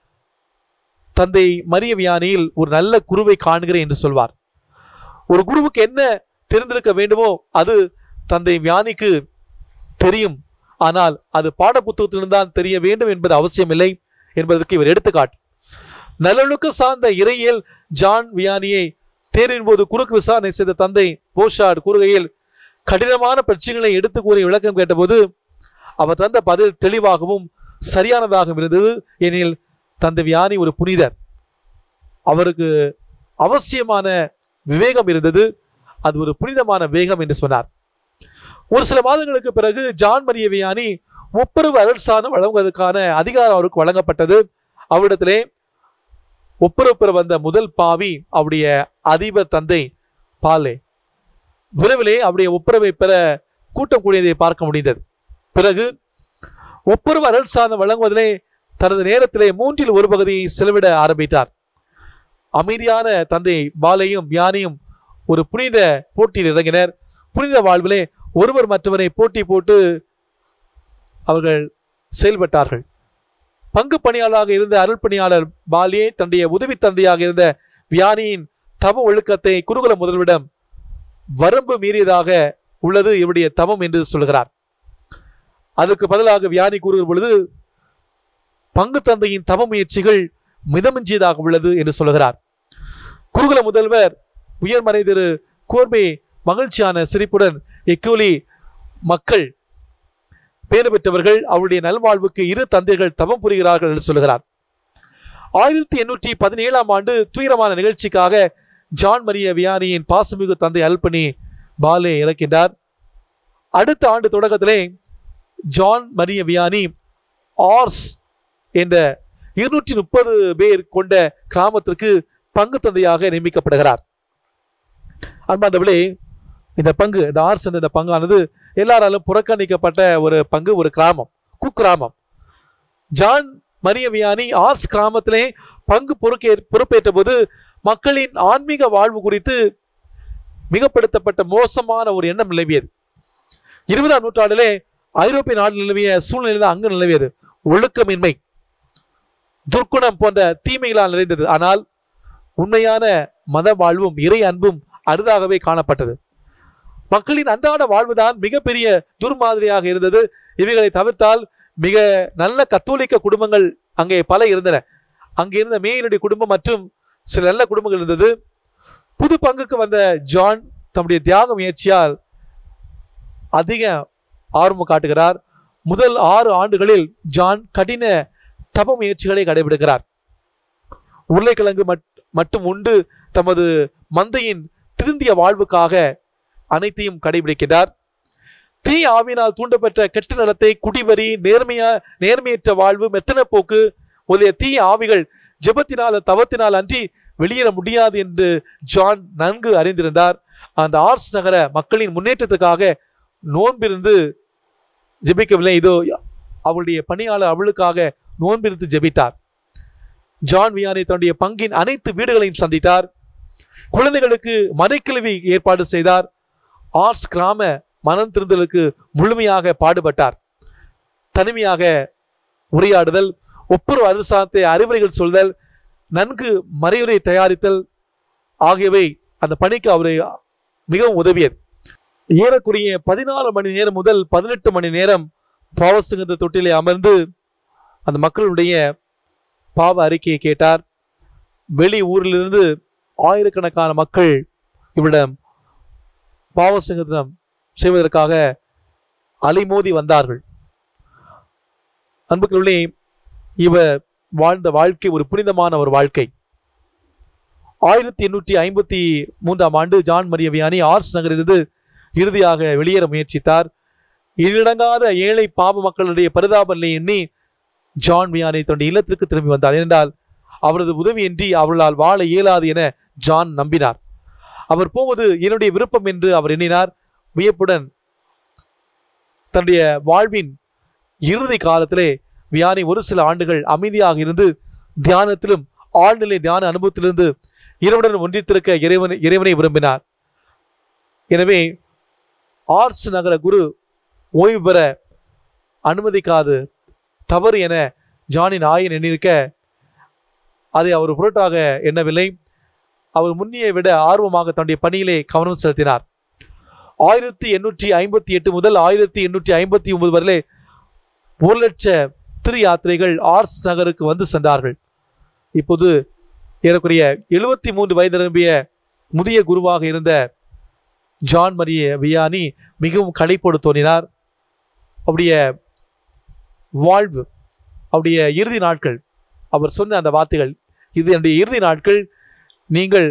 தந்தை மரிய வியானியில் ஒரு நல்ல குருவை காண்கிறேன் என்று சொல்வார். ஒரு குருவுக்கு என்ன தெரிந்திருக்க வேண்டுமோ அது தந்தை வியானிக்கு தெரியும். ஆனால் அது பாடப்புத்தகத்திலிருந்து தான் தெரிய வேண்டும் என்பது அவசியமில்லை என்பதற்கு இவர் எடுத்துக்காட்டு. நல்லொழுக்க சார்ந்த இறையில் ஜான் வியானியை தேரின் போது குறுக்கு விசாரணை செய்த தந்தை போஷாட் கூறுகையில் கடினமான பிரச்சனைகளை எடுத்து கூறி விளக்கம் கேட்டபோது அவர் தந்த பதில் தெளிவாகவும் சரியானதாகவும் இருந்தது. எனில் தந்தை வியானி ஒரு புனிதர். அவருக்கு அவசியமான விவேகம் இருந்தது. அது ஒரு புனிதமான வேகம் என்று சொன்னார். ஒரு சில மாதங்களுக்கு பிறகு ஜான் மரிய வியானி ஒப்புரவு அரசாணம் வழங்குவதற்கான அதிகாரம் அவருக்கு வழங்கப்பட்டது. அவரிடத்திலே ஒப்புரவு பெற வந்த முதல் பாவி அவருடைய அதிபர் தந்தை பாலே. விரைவிலே அவருடைய ஒப்புரவை பெற கூட்டம் கூடியதை பார்க்க முடிந்தது. பிறகு ஒப்புரவு அருள் சாதனம் வழங்குவதிலே தனது நேரத்திலே மூன்றில் ஒரு பகுதியை செலவிட ஆரம்பித்தார். அமைதியான தந்தை பாலையும் யானையும் ஒரு புனித போட்டியில் இறங்கினர். புனித வாழ்விலே ஒருவர் மற்றவரை போட்டி போட்டு அவர்கள் செயல்பட்டார்கள். பங்கு பணியாளராக இருந்த அருள் பணியாளர் பாலியே தன்னுடைய உதவி தந்தையாக இருந்த வியானியின் தவ ஒழுக்கத்தை குருகுல முதல்விடம் வரம்பு மீறியதாக உள்ளது இவருடைய தவம் என்று சொல்கிறார். அதற்கு பதிலாக வியானி கூறுகிற பொழுது பங்கு தந்தையின் தவ முயற்சிகள் மிதமிஞ்சியதாக உள்ளது என்று சொல்கிறார். குருகுல முதல்வர் உயர்மறை திரு கோர்பே மகிழ்ச்சியான சிரிப்புடன் எக்கூலி மக்கள் பேறு பெற்றவர்கள் அவருடைய நல்வாழ்வுக்கு இரு தந்தைகள் தவம் புரிகிறார்கள் என்று சொல்கிறார் ஆயிரத்தி எண்ணூற்றி பதினேழாம் ஆண்டு துயரமான நிகழ்ச்சிக்காக ஜான் மரிய வியானியின் பாசமிகு தந்தை அல்பனி பாலே இறக்கின்றார். அடுத்த ஆண்டு தொடக்கத்திலே ஜான் மரிய வியானி ஆர்ஸ் என்ற இருநூற்றி முப்பது பேர் கொண்ட கிராமத்திற்கு பங்கு தந்தையாக நியமிக்கப்படுகிறார். அன்பாந்தவளே இந்த பங்கு இந்த ஆர்ஸ் என்ற இந்த பங்கானது எல்லாராலும் புறக்கணிக்கப்பட்ட ஒரு பங்கு ஒரு கிராமம் குக்கிராமம். ஜான் மரியமியானி ஆர்ஸ் கிராமத்திலே பங்கு பொறுக்கே பொறுப்பேற்ற போது மக்களின் ஆன்மீக வாழ்வு குறித்து மிகப்படுத்தப்பட்ட மோசமான ஒரு எண்ணம் நிலவியது. இருபதாம் நூற்றாண்டிலே ஐரோப்பிய நாடு நிலவிய சூழ்நிலை அங்கு நிலவியது. ஒழுக்கமின்மை துர்க்குணம் போன்ற தீமைகளால் நிறைந்தது. ஆனால் உண்மையான மத வாழ்வும் இறை அன்பும் அரிதாகவே காணப்பட்டது. மக்களின் அன்றாட வாழ்வுதான் மிகப்பெரிய துர்மாதிரியாக இருந்தது. இவைகளை தவிர்த்தால் மிக நல்ல கத்தோலிக்க குடும்பங்கள் அங்கே பல இருந்தன. அங்கே இருந்த மேயனுடைய குடும்பம் மற்றும் சில நல்ல குடும்பங்கள் இருந்தது. புது பங்குக்கு வந்த ஜான் தம்முடைய தியாக முயற்சியால் அதிக ஆர்வம் காட்டுகிறார். முதல் ஆறு ஆண்டுகளில் ஜான் கடின தப முயற்சிகளை கடைபிடிக்கிறார். உருளைக்கிழங்கு மட்- மட்டும் உண்டு தமது மந்தையின் திருந்திய வாழ்வுக்காக அனைத்தையும் கடைபிடிக்கிறார் தீ ஆவினால் தூண்டப்பட்ட கெட்ட நலத்தை குடிவரி நேர்மையா நேர்மையற்ற வாழ்வு மெத்தன போக்கு முதலிய தீ ஆவிகள் ஜெபத்தினால் தவத்தினால் அன்றி வெளியேற முடியாது என்று ஜான் நன்கு அறிந்திருந்தார். அந்த ஆர்ஸ் நகர மக்களின் முன்னேற்றத்துக்காக நோன்பிருந்து ஜெபிக்கவில்லை. இதோ அவளுடைய பணியாளர் அவளுக்காக நோன்பிருந்து ஜெபித்தார். ஜான் வியானை தன்னுடைய பங்கின் அனைத்து வீடுகளையும் சந்தித்தார். குழந்தைகளுக்கு மறைக்கிழவி ஏற்பாடு செய்தார். ஆர்ட்ஸ் கிராம மனம் திருந்தலுக்கு முழுமையாக பாடுபட்டார். தனிமையாக உரையாடுதல் ஒப்புரு அரசாங்கத்தை அறிவுரைகள் சொல்தல் நன்கு மறையுரை தயாரித்தல் ஆகியவை அந்த பணிக்கு அவரை மிகவும் உதவியது. ஏறக்குறைய பதினாலு மணி நேரம் முதல் பதினெட்டு மணி நேரம் பாவசுகந்த தொட்டிலே அமர்ந்து அந்த மக்களுடைய பாவ அறிக்கையை கேட்டார். வெளி ஊரிலிருந்து ஆயிரக்கணக்கான மக்கள் இவரிடம் பாவசங்கத்தினம் செய்வதற்காக அலைமோதி வந்தார்கள். அன்புக்குள்ளே இவர் வாழ்ந்த வாழ்க்கை ஒரு புனிதமான ஒரு வாழ்க்கை. ஆயிரத்தி எண்ணூற்றி ஐம்பத்தி மூன்றாம் ஆண்டு ஜான் மரிய வியானி ஆர்ஸ் நகரிலிருந்து இறுதியாக வெளியேற முயற்சித்தார். ஈடங்காத ஏழை பாவ மக்களுடைய பரிதாப நிலை எண்ணி ஜான் வியானி தன்னுடைய இல்லத்திற்கு திரும்பி வந்தார். ஏனென்றால் அவரது உதவியின்றி அவர்களால் வாழ இயலாது என ஜான் நம்பினார். அவர் போவது என்னுடைய விருப்பம் என்று அவர் எண்ணினார். வியப்புடன் தன்னுடைய வாழ்வின் இறுதி காலத்திலே வியானி ஒரு சில ஆண்டுகள் அமைதியாக இருந்து தியானத்திலும் ஆழ்நிலை தியான அனுபவத்திலிருந்து இறைவனுடன் ஒன்றித்திருக்க இறைவன் இறைவனை விரும்பினார். எனவே ஆர்ஸ் நகர குரு ஓய்வு பெற அனுமதிக்காது தவறு என ஜானின் ஆயன் எண்ணிருக்க அதை அவர் பொருட்டாக எண்ணவில்லை. அவர் முன்னியை விட ஆர்வமாக தன்னுடைய பணியிலே கவனம் செலுத்தினார். ஆயிரத்தி எண்ணூற்றி ஐம்பத்தி எட்டு முதல் ஆயிரத்தி எண்ணூற்றி ஐம்பத்தி ஒன்பது வரையிலே ஒரு லட்ச திரு யாத்திரைகள் ஆர்ஸ் நகருக்கு வந்து சென்றார்கள். இப்போது ஏறக்குறைய எழுபத்தி மூன்று வயது நிரம்பிய முதிய குருவாக இருந்த ஜான் மரிய வியானி மிகவும் களைப்போடு தோன்றினார். அவருடைய வாழ்வு அவருடைய இறுதி நாட்கள் அவர் சொன்ன அந்த வார்த்தைகள் இது என்னுடைய இறுதி நாட்கள் நீங்கள்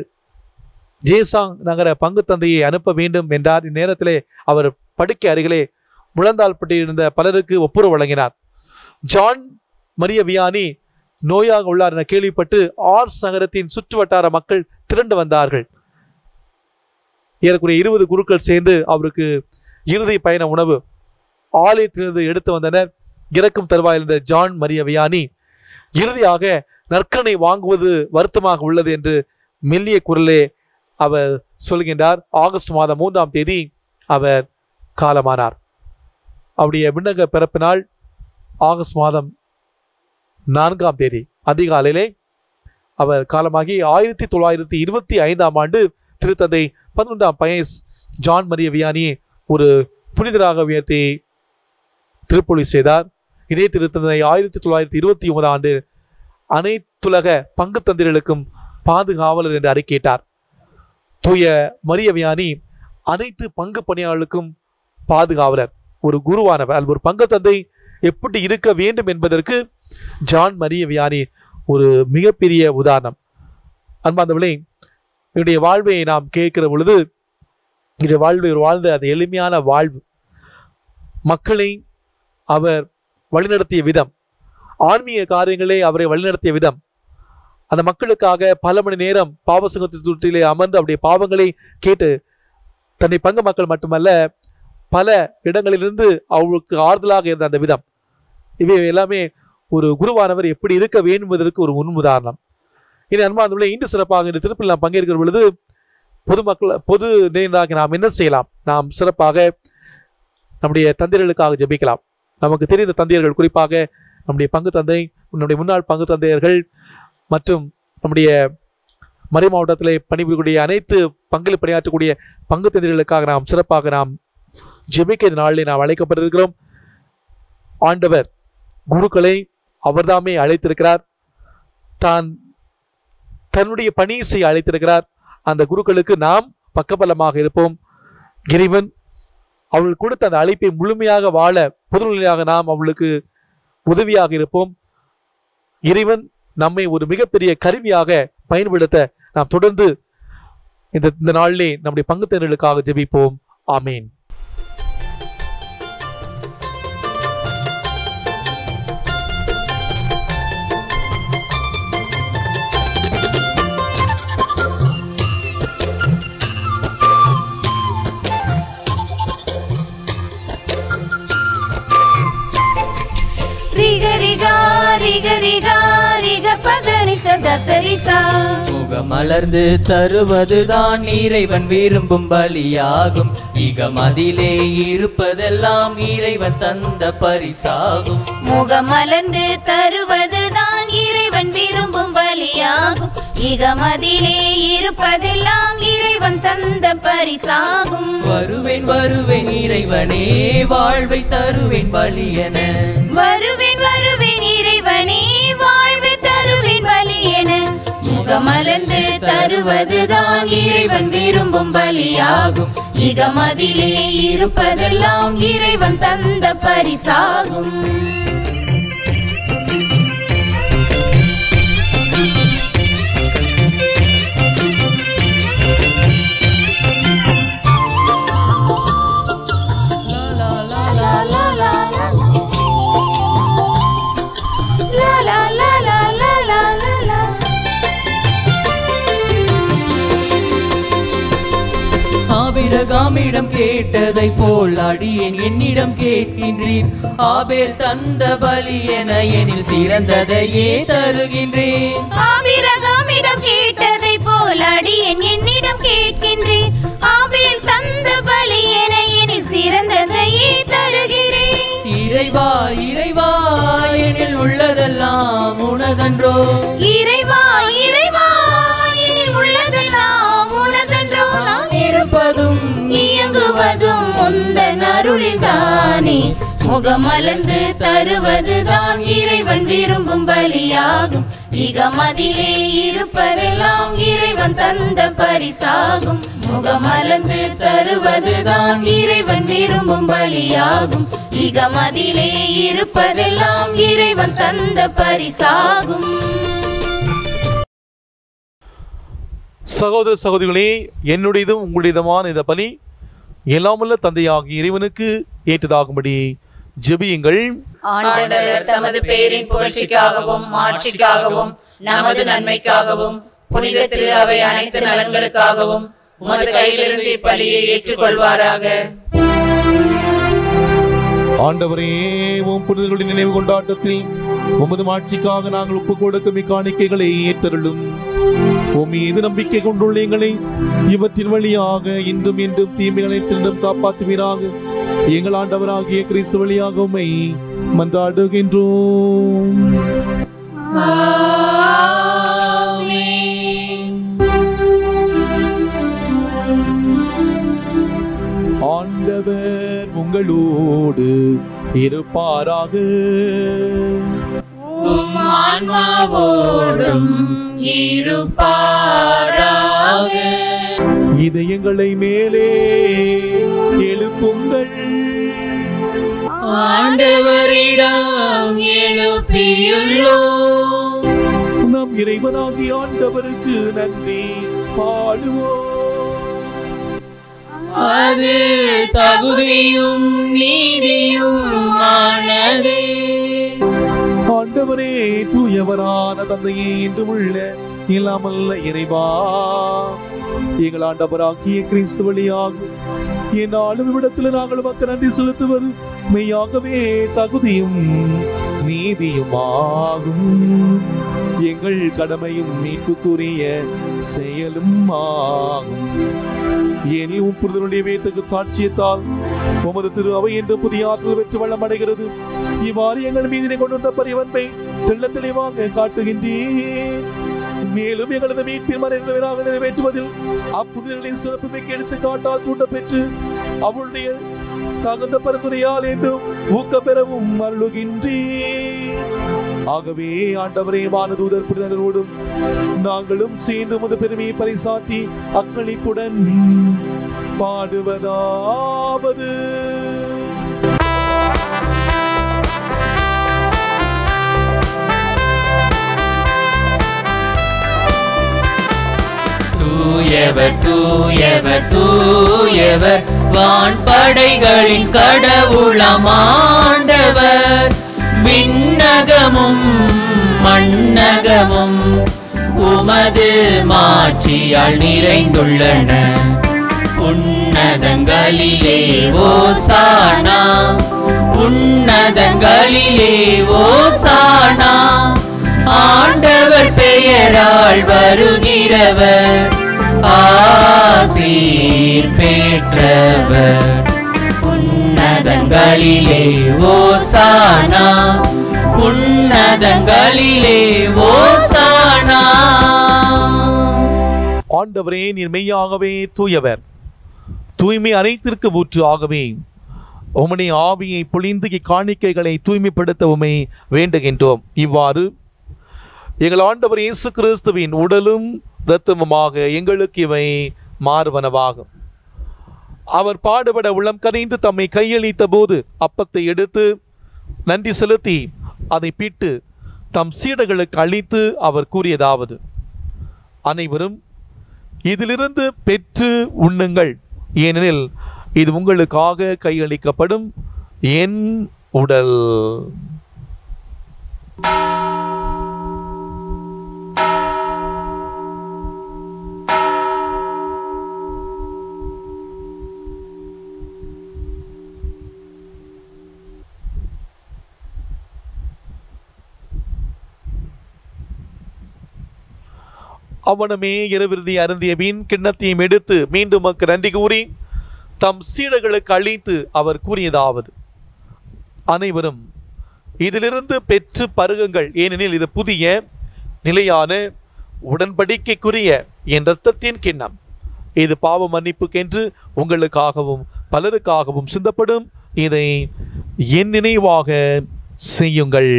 ஜேசாங் நகர பங்கு தந்தையை அனுப்ப வேண்டும் என்றார். இந்நேரத்திலே அவர் படுக்கை அருகிலே முழந்தால் பட்டியிருந்த பலருக்கு ஒப்புரவு வழங்கினார். ஜான் மரிய வியானி நோயாக உள்ளார் என கேள்விப்பட்டு ஆர்ஸ் நகரத்தின் சுற்று வட்டார மக்கள் திரண்டு வந்தார்கள். ஏறக்குறைய இருபது குருக்கள் சேர்ந்து அவருக்கு இறுதி பயண உணவு ஆலயத்திலிருந்து எடுத்து வந்தனர். இறக்கும் தருவாயில் இருந்த ஜான் மரிய வியானி இறுதியாக நற்கனை வாங்குவது வருத்தமாக உள்ளது என்று மெல்லிய குரலே அவர் சொல்கின்றார். ஆகஸ்ட் மாதம் மூன்றாம் தேதி அவர் காலமானார். அவருடைய விண்ணக பிறப்பினால் ஆகஸ்ட் மாதம் நான்காம் தேதி அதிகாலையிலே அவர் காலமாகி ஆயிரத்தி தொள்ளாயிரத்தி இருபத்தி ஐந்தாம் ஆண்டு திருத்தந்தை பதினொன்றாம் பயஸ் ஜான் மரிய வியானி ஒரு புனிதராக உயர்த்தி திருப்பொழி செய்தார். இதே திருத்தந்தை ஆயிரத்தி தொள்ளாயிரத்தி இருபத்தி ஒன்பதாம் ஆண்டு அனைத்துலக பங்கு தந்திரர்களுக்கும் பாதுகாவலர் என்று அறிக்கையிட்டார். தூய மரியவியானி அனைத்து பங்கு பணியாளர்களுக்கும் பாதுகாவலர். ஒரு குருவானவர் அல்லது ஒரு பங்கு தந்தை எப்படி இருக்க வேண்டும் என்பதற்கு ஜான் மரிய வியானி ஒரு மிகப்பெரிய உதாரணம். அன்பாந்தவளே என்னுடைய வாழ்வை நாம் கேட்கிற பொழுது இது வாழ்வை வாழ்ந்த அந்த எளிமையான வாழ்வு மக்களை அவர் வழிநடத்திய விதம் ஆன்மீக காரியங்களே அவரை வழிநடத்திய விதம் அந்த மக்களுக்காக பல மணி நேரம் பாவசங்கத்து தொட்டிலே அமர்ந்து அவருடைய பாவங்களை கேட்டு தன்னை பங்கு மக்கள் மட்டுமல்ல பல இடங்களிலிருந்து அவளுக்கு ஆறுதலாக இருந்த அந்த விதம். இவை எல்லாமே ஒரு குருவானவர் எப்படி இருக்க வேண்டும் என்பதற்கு ஒரு முன் இனி அன்பார்ந்தவர்களே இன்று சிறப்பாக இந்த திருப்பில் நாம் பங்கேற்கிற பொழுது பொதுமக்கள் பொது நேராக நாம் என்ன செய்யலாம்? நாம் சிறப்பாக நம்முடைய தந்தையர்களுக்காக ஜெபிக்கலாம். நமக்கு தெரிந்த தந்தையர்கள் குறிப்பாக நம்முடைய பங்கு தந்தை நம்முடைய முன்னாள் பங்கு தந்தையர்கள் மற்றும் நம்முடைய மறை மாவட்டத்தில் பணிபுரியக்கூடிய அனைத்து பங்கில் பணியாற்றக்கூடிய பங்கு தந்திரிகளுக்காக நாம் சிறப்பாக நாம் ஜெபிக்க நாளில் நாம் அழைக்கப்பட்டிருக்கிறோம். ஆண்டவர் குருக்களை அவர்தாமே அழைத்திருக்கிறார். தான் தன்னுடைய பணி செய்ய அழைத்திருக்கிறார். அந்த குருக்களுக்கு நாம் பக்கபலமாக இருப்போம். இறைவன் அவள் கொடுத்த அந்த அழைப்பை முழுமையாக வாழ பொதுநிலையாக நாம் அவளுக்கு உதவியாக இருப்போம். இறைவன் நம்மை ஒரு மிகப்பெரிய கருவியாக பயன்படுத்த நாம் தொடர்ந்து இந்த இந்த நாளிலே நம்முடைய பங்குத்தேர்களுக்காக ஜெபிப்போம். ஆமீன். ரிக ரிகா பகனி சதா சரிசா முகமலர்ந்து தருவதுதான் இறைவன் விரும்பும் பலியாகும். இகமதிலே இருப்பதெல்லாம் இறைவன் தந்த பரிசாகும். முகமலர்ந்து தருவதுதான் இறைவன் விரும்பும் பலியாகும். இகமதிலே இருப்பதெல்லாம் இறைவன் தந்த பரிசாகும். வருவேன் வருவேன் இறைவனே வாழ்வை தருவேன் பலியென வருவேன் முகமலர்ந்து தருவதுதான் இறைவன் விரும்பும் பலியாகும் இகமதிலே இருப்பதெல்லாம் இறைவன் தந்த பரிசாகும். ஆபிரகாமிடம் கேட்டதை போல் அடியேன். என்னிடம் கேட்கின்றீர். ஆபேல் தந்த பலி என எனில் சிறந்ததையே தருகின்றேன். ஆபிரகாமிடம் கேட்டதை போல் அடியேன். என்னிடம் கேட்கின்றேன் ஆபேல் தந்த பலி என எனில் சிறந்ததையே தருகிறேன். இறைவா இறைவா எனில் உள்ளதெல்லாம் உனதன்றோ. இறைவா இறைவா அருளிதானே. அருளில்தானே முகமலர்ந்து தருவதுதான் இறைவன் விரும்பும் பலியாகும். இகமதிலே இருப்பதெல்லாம் இறைவன் தந்த பரிசாகும். முகமலர்ந்து தருவதுதான் இறைவன் விரும்பும் பலியாகும். இகமதிலே இருப்பதெல்லாம் இறைவன் தந்த பரிசாகும். சகோதர சகோதரிகளே என்னுடையதும் உங்களுடையதுமான இந்த பலி எல்லாமல்ல தந்தையாகிய இறைவனுக்கு ஏற்றதாகும்படி ஜெபியுங்கள். ஆண்டவர் தமது பேரின் புகழ்ச்சிக்காகவும் மாட்சிக்காகவும் நமது நன்மைக்காகவும் புனித திரு அவை அனைத்து நலன்களுக்காகவும் உமது கையிலிருந்து இப்பலியை ஏற்றுக்கொள்வாராக. ஆண்டவரே உம் புனிதர்களுடைய நினைவு கொண்டாட்டத்தில் உமது மாட்சிக்காக நாங்கள் ஒப்புக் கொடுக்கும் இக்காணிக்கைகளை ஏற்றருளும். உமீது நம்பிக்கை கொண்டுள்ள எங்களை இவற்றின் வழியாக இன்றும் இன்றும் தீமைகளை திருந்தும் காப்பாற்றுவீராக எங்கள் ஆண்டவராகிய கிறிஸ்து வழியாக உமை மன்றாடுகின்றோம் ஆண்டவர் உங்களோடு இருப்பாராக ஆன்மாவோடும் இருப்பாராக இதயங்களை மேலே எழுப்புங்கள். ஆண்டவரிடம் எழுப்பியுள்ளோம். நம் இறைவனாகிய ஆண்டவருக்கு நன்றி பாடுவோம். அது தகுதியும் நீதியும் ஆனதே. ஆண்டவரே தூயவரான தந்தையே என்று உள்ள இல்லாமல்ல இறைவா. எங்கள் ஆண்டவராகிய கிறிஸ்து வழியாக ஆளும் இடத்துல நாங்கள் மக்கள் நன்றி செலுத்துவது மெய்யாகவே தகுதியும் நீதியுமாகும். எங்கள் கடமையும் மீட்புக்குரிய செயலும் ஆகும் ஏனி உப்புறுதலுடைய வேத்துக்கு சாட்சியத்தால் உமது திரு அவை என்று புதிய ஆற்றல் பெற்று வளம் அடைகிறது இவ்வாறு எங்கள் மீதினை கொண்டுள்ள பரிவன்பை தெள்ள தெளிவாக காட்டுகின்றேன். மேலும் எங்களது மீட்பின் மறைந்தவராக நிறைவேற்றுவதில் அப்புனிதர்களின் சிறப்பு மிக்க எடுத்துக்காட்டால் தூண்டப் பெற்று அவளுடைய தகுந்த பரிந்துரையால் என்றும் ஊக்கம் பெறவும் அருளுகின்றேன். ஆகவே ஆண்டவரே வானதூதர் புனிதரோடும் நாங்களும் சேர்ந்து முது பெருமையை பரிசாற்றி அக்களிப்புடன் பாடுவதாவது. தூயவர் தூயவர் தூயவர் வான்படைகளின் கடவுளமாண்டவர். விண்ணகமும் மண்ணகமும் உமது மாட்சியால் நிறைந்துள்ளன. உன்னதங்களிலே ஓ சானா உன்னதங்களிலே ஓ சானா ஆண்டவர் பெயரால் வருகிறவர் ஆசீர் பெற்றவர். உன்னதங்களிலே ஓ சானா உன்னதங்களிலே ஓசானா. ஆண்டவரே நீர் மெய்யாகவே தூயவர். தூய்மை அனைத்திற்கு ஊற்று ஆகவே. உம்முடைய ஆவியை பொழிந்து இக்காணிக்கைகளை தூய்மைப்படுத்த உமை வேண்டுகின்றோம். இவ்வாறு எங்கள் ஆண்டவர் இயேசு கிறிஸ்துவின் உடலும் இரத்தமுமாக எங்களுக்கு இவை மாறுவனவாகும். அவர் பாடுபட உள்ளம் கரைந்து தம்மை கையளித்த போது அப்பத்தை எடுத்து நன்றி செலுத்தி அதை பிட்டு தம் சீடர்களுக்கு அளித்து அவர் கூறியதாவது அனைவரும் இதிலிருந்து பெற்று உண்ணுங்கள். ஏனெனில் இது உங்களுக்காக கையளிக்கப்படும் என் உடல். அவனமே இரவிருதி அருந்திய மீன் கிண்ணத்தையும் எடுத்து மீண்டும் மக்கு நன்றி கூறி தம் சீடர்களுக்கு அழித்து அவர் கூறியதாவது. அனைவரும் இதிலிருந்து பெற்று பருகுங்கள். ஏனெனில் இது புதிய நிலையான உடன்படிக்கைக்குரிய என் இரத்தத்தின் கிண்ணம். இது பாவ மன்னிப்புக்கென்று உங்களுக்காகவும் பலருக்காகவும் சிந்தப்படும். இதை என் நினைவாக செய்யுங்கள்.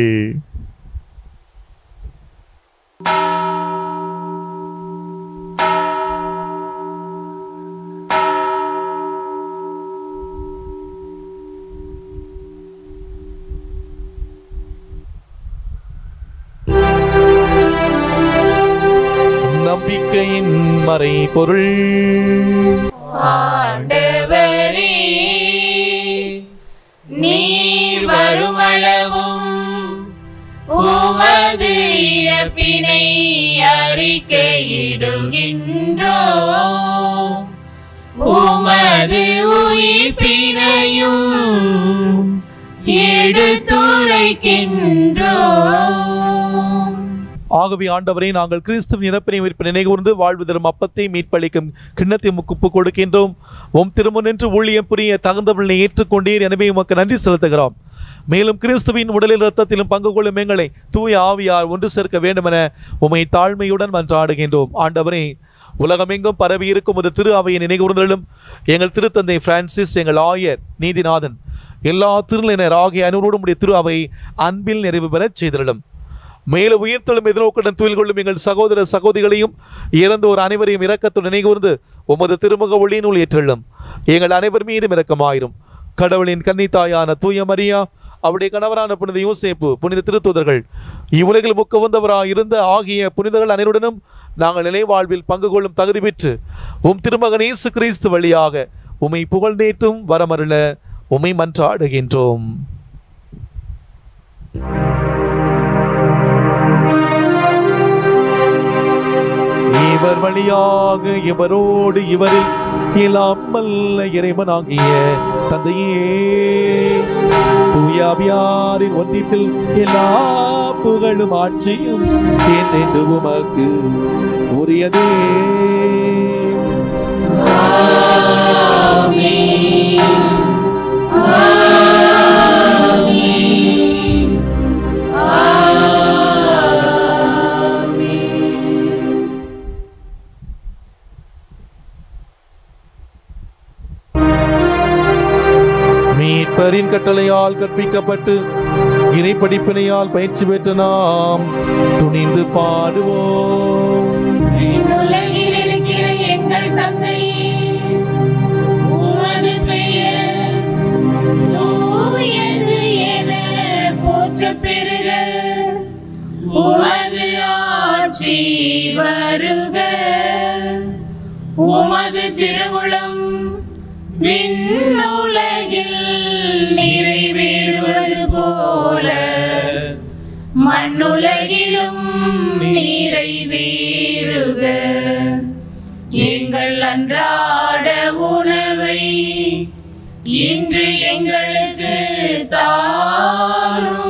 பொருள். ஆண்டவரே நீர் வருமளவும் உமது இறப்பினை அறிக்கையிடுகின்றோ. உமது உயிர்ப்பினையும் எடுத்துரைக்கின்றோ. ஆகவே ஆண்டவரை நாங்கள் கிறிஸ்துவின் இறப்பினை உயிர்ப்பு நினைகூர்ந்து வாழ்வு தரும் அப்பத்தை மீட்பளிக்கும் கிண்ணத்தை முக்குப்பு கொடுக்கின்றோம். உம் திருமுன் நின்று ஊழியம் புரிய தகுந்தவர்களை ஏற்றுக்கொண்டீர். எனவே உமக்கு நன்றி செலுத்துகிறோம். மேலும் கிறிஸ்துவின் உடலில் இரத்தத்திலும் பங்கு கொள்ளும் எங்களை தூய ஆவியார் ஒன்று சேர்க்க வேண்டுமென உமை தாழ்மையுடன் மன்றாடுகின்றோம். ஆண்டவரே உலகமெங்கும் பரவி இருக்கும் ஒரு திரு அவையை நினைகூர்ந்தலும் எங்கள் திருத்தந்தை பிரான்சிஸ் எங்கள் ஆயர் நீதிநாதன் எல்லா திருநிலையினர் ஆகிய அனைவரோடும் உடைய திரு அவை அன்பில் நிறைவு பெறச் செய்திடலும் மேலும் உயிர்த்தெழும் எதிர்நோக்குடன் துயில் கொள்ளும் எங்கள் சகோதர சகோதரிகளையும் இறந்த ஒரு அனைவரையும் இரக்கத்துடன் நினைகூர்ந்து உமது திருமுக ஒளியினுள் ஏற்றெள்ளும் எங்கள் அனைவர் மீதும் இரக்கமாயிரும். கடவுளின் கன்னித்தாயான தூய மரியா அவருடைய கணவரான புனித யூசேப்பு புனித திருத்தூதர்கள் இவ்வுலகில் முக்கவந்தவராக இருந்த ஆகிய புனிதர்கள் அனைவருடனும் நாங்கள் நிலை வாழ்வில் பங்கு கொள்ளும் தகுதி பெற்று உம் திருமகன் இயேசு கிறிஸ்து வழியாக உம்மை புகழ்ந்தேத்தும் வரமருள உமை மன்றாடுகின்றோம். இவர் வழியாக இவரோடு இவரில் இல்லாமல் இறைவனாகிய தந்தையே. தூயாவியாரின் ஒன்றிப்பில் எல்லா புகழும் ஆட்சியும் என்று உமக்கு உரியதே. ஆண்டவரின் கட்டளையால் கற்பிக்கப்பட்டு இறை படிப்பினையால் பயிற்சி பெற்ற நாம் துணிந்து பாடுவோம். எங்கள் தந்தையே உமது ஆட்சி வருக. உமது திருவுளம் விண்ணுலகில் நிறைவேறுவது போல. மண்ணுலகிலும் நிறைவேறுக எங்கள் அன்றாட உணவை இன்று எங்களுக்கு தாரும்.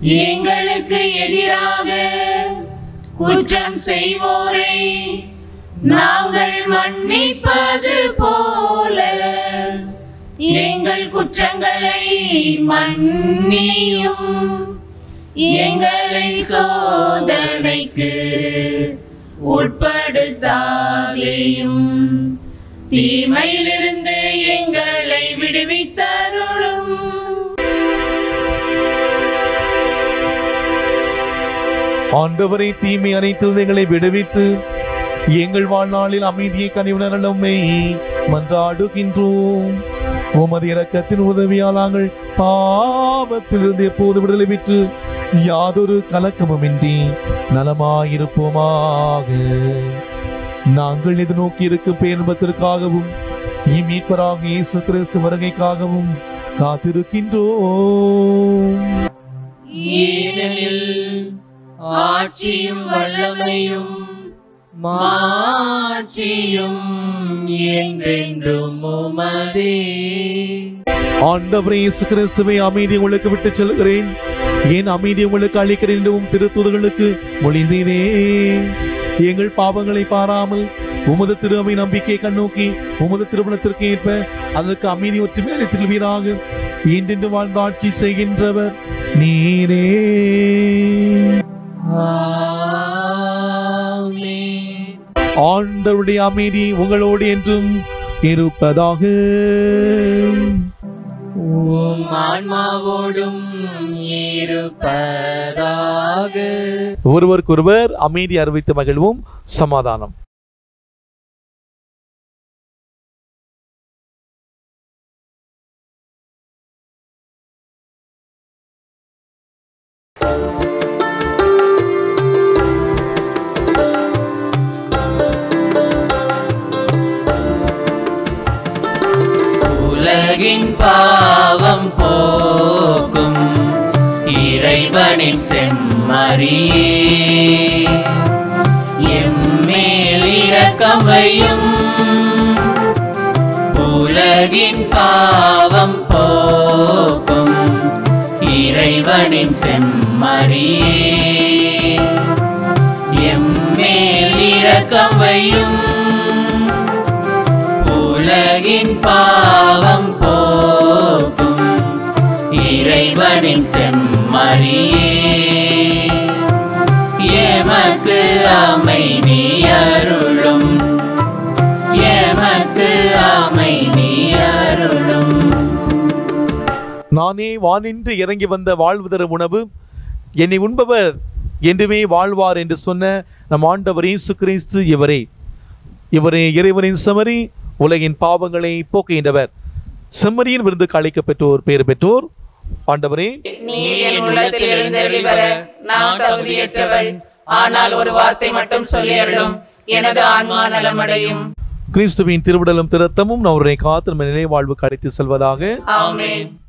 எங்களுக்கு எதிராக குற்றம் செய்வோரை நாங்கள் மன்னிப்பது போல. எங்கள் குற்றங்களை மன்னியும். எங்களை சோதனைக்கு உட்படுத்தாதேயும். தீமையிலிருந்து எங்களை விடுவித்தருளும். ஆண்டவரை தீமை அனைத்து எங்களை விடுவித்து எங்கள் வாழ்நாளில் அமைதியை கனிவுணரலுமே மன்றாடுகின்றோம். உமது இரக்கத்தின் உதவியால் நாங்கள் பாவத்திலிருந்து எப்போது விடுதலை பெற்று யாதொரு கலக்கமுமின்றி நலமாயிருப்போமாக. நாங்கள் எதிர்நோக்கி இருக்கும் பேன்பத்திற்காகவும் இம்மீட்பராக இயேசு கிறிஸ்து வருகைக்காகவும் காத்திருக்கின்றோம். ஆட்சியும் வல்லமையும் மாட்சியும் என்றென்றும் உமதே ஆண்டவரே இயேசு கிறிஸ்துவை அமைதி உங்களுக்கு விட்டு செல்கிறேன். ஏன் அமைதி உங்களுக்கு அளிக்கிறேன் என்றும் திருத்துதர்களுக்கு மொழிந்தீரே எங்கள் பாவங்களை பாராமல் உமது திருவை நம்பிக்கை கண்ணோக்கி உமது திருமணத்திற்கு ஏற்ப அதற்கு அமைதி ஒற்றுமை அளித்திருவீராக என்றென்று வாழ்ந்து ஆட்சி செய்கின்றவர் நீரே. ஆண்டவருடைய அமைதி உங்களோடு என்றும் இருப்பதாக. ஒருவருக்கொருவர் அமைதி அறிவித்து மகிழ்வும் சமாதானம். பாவம் போக்கும் இறைவனின் செம்மறியே. எம்மேல் இரக்கம் உலகின் பாவம் போக்கும் இறைவனின் செம்மறியே. எம்மேல் இரக்கம் உலகின் பாவம் இறைவனின் செம்மறியே. எமக்கு அமைதி அருளும். எமக்கு அமைதி அருளும். நானே வானின்று இறங்கி வந்த வாழ்வு தரும் உணவு. என்னை உண்பவர் என்றுமே வாழ்வார் என்று சொன்ன நம் ஆண்டவர் இயேசு கிறிஸ்து இவரே. இவரே இறைவனின் செமரி உலகின் பாவங்களை போக்குகின்றவர். செம்மறியின் விருந்துக்கு அழைக்கப்பெற்றோர் பெயர் பெற்றோர் ஆண்டவரே நீர் உள்ளத்தில் எழுந்தருளி வர நான் தகுதியற்றவள் ஆனால் ஒரு வார்த்தை மட்டும் சொல்லி அருளும் எனது ஆன்மா நலமடையும். கிறிஸ்துவின் திருவிடலும் திருத்தமும் நம்முடைய காத்திரம் நிலை வாழ்வுக்கு அழைத்து செல்வதாக. ஆமென்.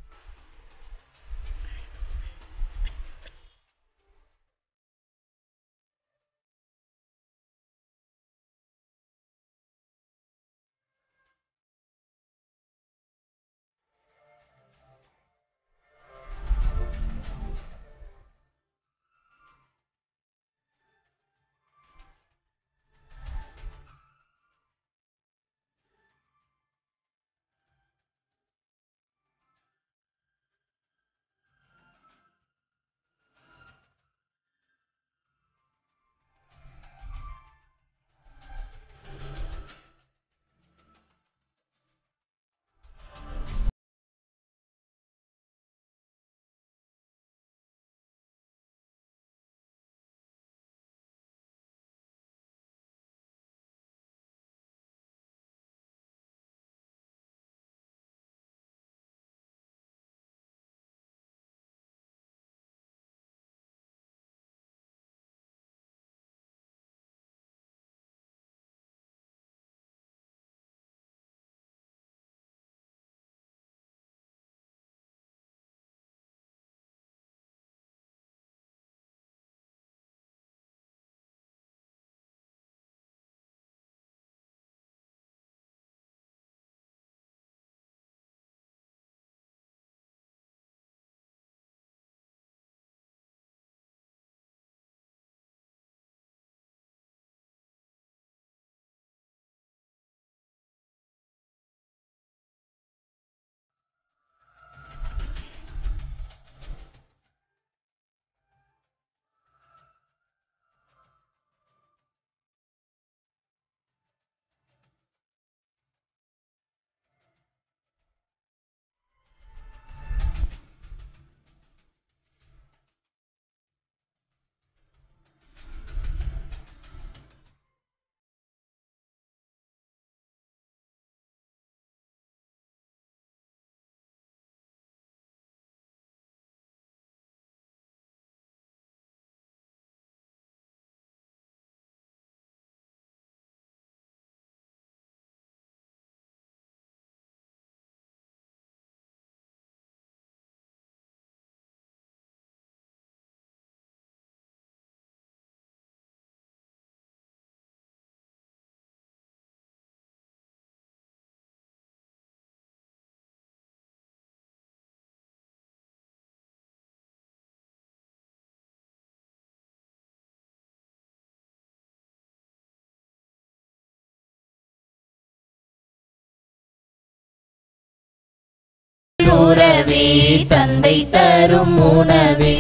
உணவே தந்தை தரும் உணவே.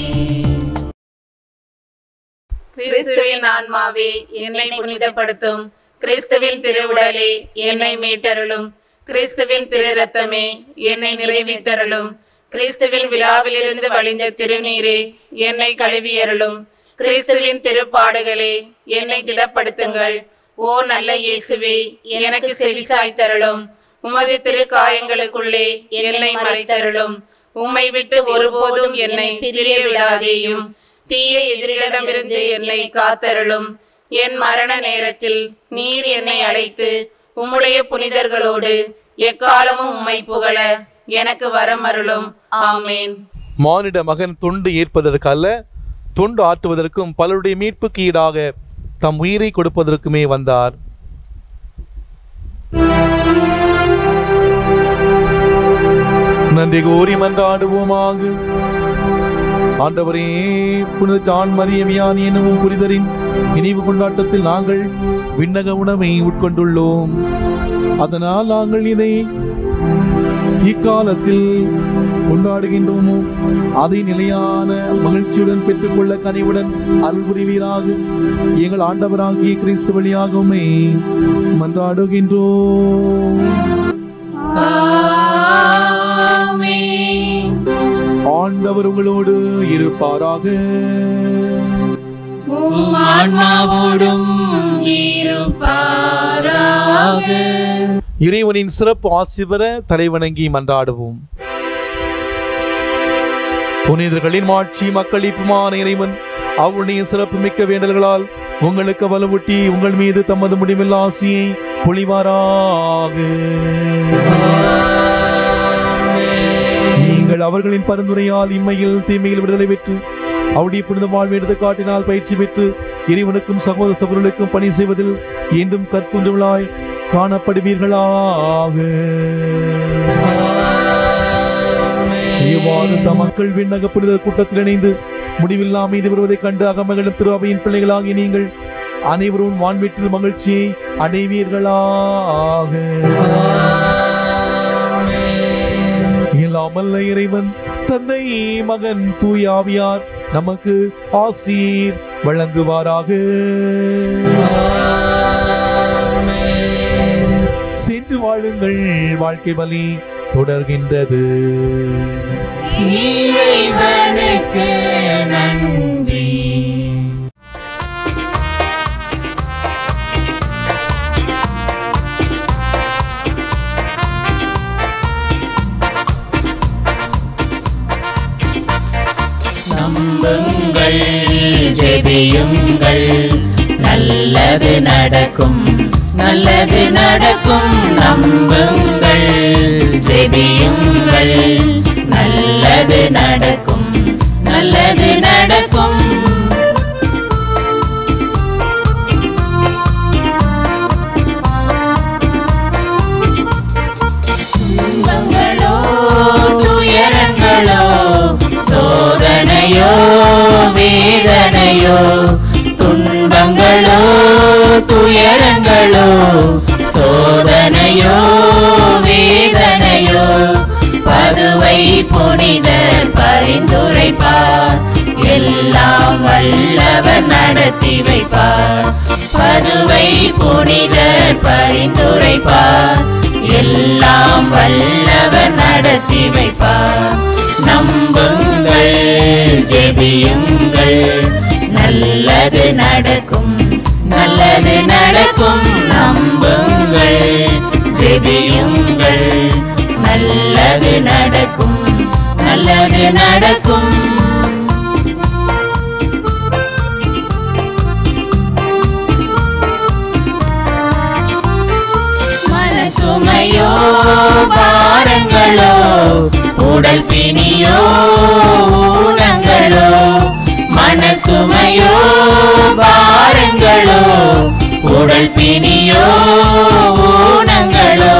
கிறிஸ்துவின் ஆன்மாவே என்னை புனிதப்படுத்தும். கிறிஸ்துவின் திருவுடலே என்னை மீட்டருளும். கிறிஸ்துவின் திரு ரத்தமே என்னை நிறைவித்தருளும். கிறிஸ்துவின் விழாவிலிருந்து வழிந்த திருநீரே என்னை கழுவியருளும். கிறிஸ்துவின் திருப்பாடுகளே என்னை திடப்படுத்துங்கள். ஓ நல்ல இயேசுவே எனக்கு செவிசாய் தருளும் உமது திருக்காயங்களுக்குள்ளே என்னை மறைத்தருளும். உம்மை விட்டு ஒருபோதும் என்னை பிரிய விடாதேயும். தீய எதிரிடமிருந்து என்னை காத்தருளும். என் மரண நேரத்தில் நீர் என்னை அழைத்து உம்முடைய புனிதர்களோடு எக்காலமும் உம்மை புகழ எனக்கு வரமருளும். ஆமேன். மானிட மகன் தொண்டு ஏற்பதற்கு அல்ல தொண்டு ஆற்றுவதற்கும் பலருடைய மீட்புக்கு ஈடாக தம் உயிரை கொடுப்பதற்குமே வந்தார். நன்றி கோரி மன்றாடுவோமாக. ஆண்டவரே புனித ஜான் மரியமியான் எனவும் புரிதரின் நினைவு கொண்டாட்டத்தில் நாங்கள் விண்ணக உணவை உட்கொண்டுள்ளோம். அதனால் நாங்கள் இதை இக்காலத்தில் கொண்டாடுகின்றோமோ? அதை நிலையான மகிழ்ச்சியுடன் பெற்றுக்கொள்ள கனிவுடன் அருள் புரிவீராக. எங்கள் ஆண்டவராகிய கிறிஸ்து வழியாகவுமே மன்றாடுகின்றோம். ஆண்டவர் உங்களோடு இருப்பாராக. இறைவனின் சிறப்பு ஆசி பெற தலைவணங்கி மன்றாடுவோம். புனிதர்களின் மாட்சி மக்களிப்புமான இறைவன் அவருடைய சிறப்பு மிக்க வேண்டல்களால் உங்களுக்கு வலுவூட்டி உங்கள் மீது தமது முடிவில்லா ஆசியை பொழிவாராக. நீங்கள் அவர்களின் பரிந்துரையால் இம்மையில் தீமையில் விடுதலை பெற்று அவருடைய புனித வாழ்வு எடுத்து காட்டினால் பயிற்சி பெற்று இறைவனுக்கும் சகோதர சகோதரர்களுக்கும் பணி செய்வதில் மீண்டும் கற்குன்றவளாய் காணப்படுவீர்களாக இவ்வாறு தம் மக்கள் விண்ணக புனித கூட்டத்தில் இணைந்து முடிவில்லா மீது வருவதைக் கண்டு அகமகளும் திரு அவையின் பிள்ளைகளாகிய நீங்கள் அனைவரும் வான்வீட்டில் மகிழ்ச்சியை அடைவீர்களாக. இல்லாமல் இறைவன் தந்தை மகன் தூயாவியார் நமக்கு ஆசீர் வழங்குவாராக. சென்று வாழுங்கள் வாழ்க்கை வழி தொடர்கின்றது. நன்றி. நம்புங்கள் ஜெபியுங்கள். நல்லது நடக்கும் நல்லது நடக்கும் நம்புங்கள் ஜெபியுங்கள். நல்லது நடக்கும் நல்லது நடக்கும். வேதனையோ துன்பங்களோ துயரங்களோ சோதனையோ வேதனையோ பதுவை புனித பரிந்துரைப்பார் எல்லாம் வல்லவர் நடத்தி வைப்பார் பதுவை புனித பரிந்துரைப்பார் எல்லாம் வல்லவர் நடத்தி வைப்பார் நம்புங்கள் ஜெபியுங்கள். நல்லது நடக்கும் நல்லது நடக்கும். நம்புங்கள் ஜெபியுங்கள். நல்லது நடக்கும் நல்லது நடக்கும். மனசுமையோ பாரங்களோ உடல் பிணியோ ஊனங்களோ மனசுமையோ பாரங்களோ உடல் பிணியோ ஊனங்களோ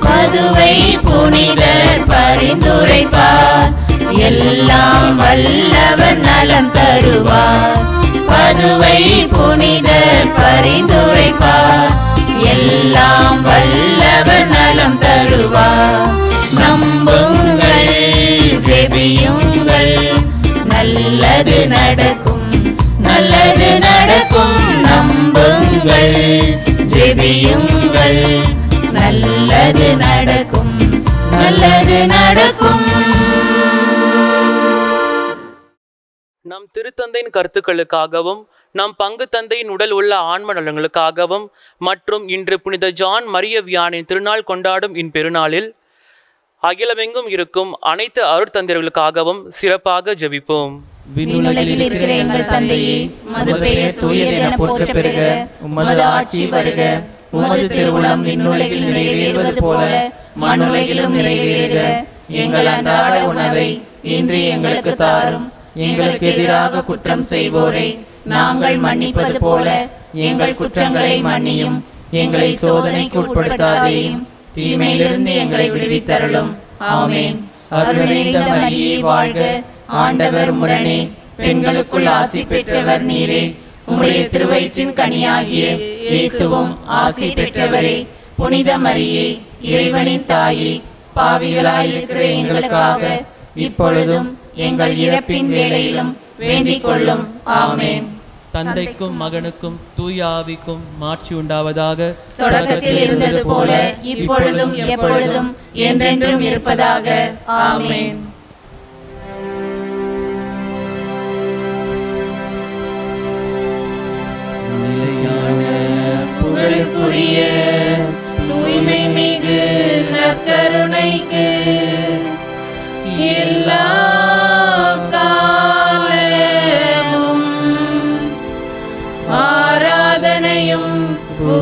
மதுவை புனிதர் பரிந்துரைப்பார். எல்லாம் வல்லவர் நலம் தருவார். மதுவை புனிதர் பரிந்துரைப்பார். எல்லாம் வல்லவர் நலம் தருவார். நம்புங்கள் ஜெபியுங்கள். நல்லது நடக்கும் நல்லது நடக்கும் நம்புங்கள் ஜெபியுங்கள். நல்லது நடக்கும் நல்லது நடக்கும். நம் திருத்தந்தையின் கருத்துக்களுக்காகவும் நம் பங்கு தந்தையின் உடல் உள்ள ஆன்ம நலன்களுக்காகவும் மற்றும் இன்று புனித ஜான் மரிய வியானின் திருநாள் கொண்டாடும் இன் பெருநாளில் அகிலமெங்கும் இருக்கும் அனைத்து அருட்தந்தையர்களுக்காகவும் சிறப்பாக ஜெபிப்போம். விண்ணுலகில் இருக்கிற எங்கள் தந்தையே உமது பெயர் தூயது என போற்ற பெறுக உமது ஆட்சி வருக. உமது திருவுளம் விண்ணுலகில் நிறைவேறுவது போல மண்ணுலகிலும் நிறைவேறுக. எங்கள் அன்றாட உணவை இன்று எங்களுக்கு தாரும். எங்களுக்கு எதிராக குற்றம் செய்வோரை நாங்கள் மன்னிப்பது போல எங்கள் குற்றங்களை மன்னியும். எங்களை சோதனைக்கு உட்படுத்தாதேயும். தீமையிலிருந்து எங்களை விடுவித்தருளும். ஆமேன். அருள் வாழ்க. ஆண்டவர் முரணே பெண்களுக்குள் ஆசி பெற்றவர் நீரே. உம்முடைய திருவயிற்றின் கனியாகிய இயேசுவும் ஆசி பெற்றவரே. புனித மரியே இறைவனின் தாயே பாவிகளாயிருக்கிற எங்களுக்காக இப்பொழுதும் எங்கள் இறப்பின் வேளையிலும் வேண்டிக் கொள்ளும். ஆமேன். தந்தைக்கும் மகனுக்கும் தூய ஆவிக்கும் மாட்சி உண்டாவதாக தொடக்கத்தில் இருந்தது போல இப்பொழுதும் எப்பொழுதும் என்றென்றும் இருப்பதாக. ஆமென். நிலையான புகழுக்குரிய தூய்மை மிகு நற்கருணைக்கு எல்லா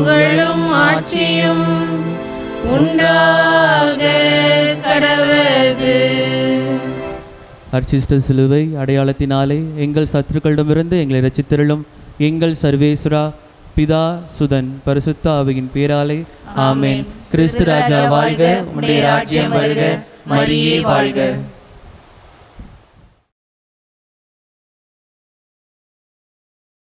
புகழும் ஆட்சியும் உண்டாக கடவது அர்ச்சிஷ்ட சிலுவை அடையாளத்தினாலே எங்கள் சத்துருக்களிடமிருந்து எங்களை ரச்சித்திரளும் எங்கள் சர்வேஸ்வரா பிதா சுதன் பரிசுத்த ஆவியின் பேராலே. ஆமென். கிறிஸ்து ராஜா வாழ்க. உம்முடைய ராஜ்யம் வருக. மரியே வாழ்க.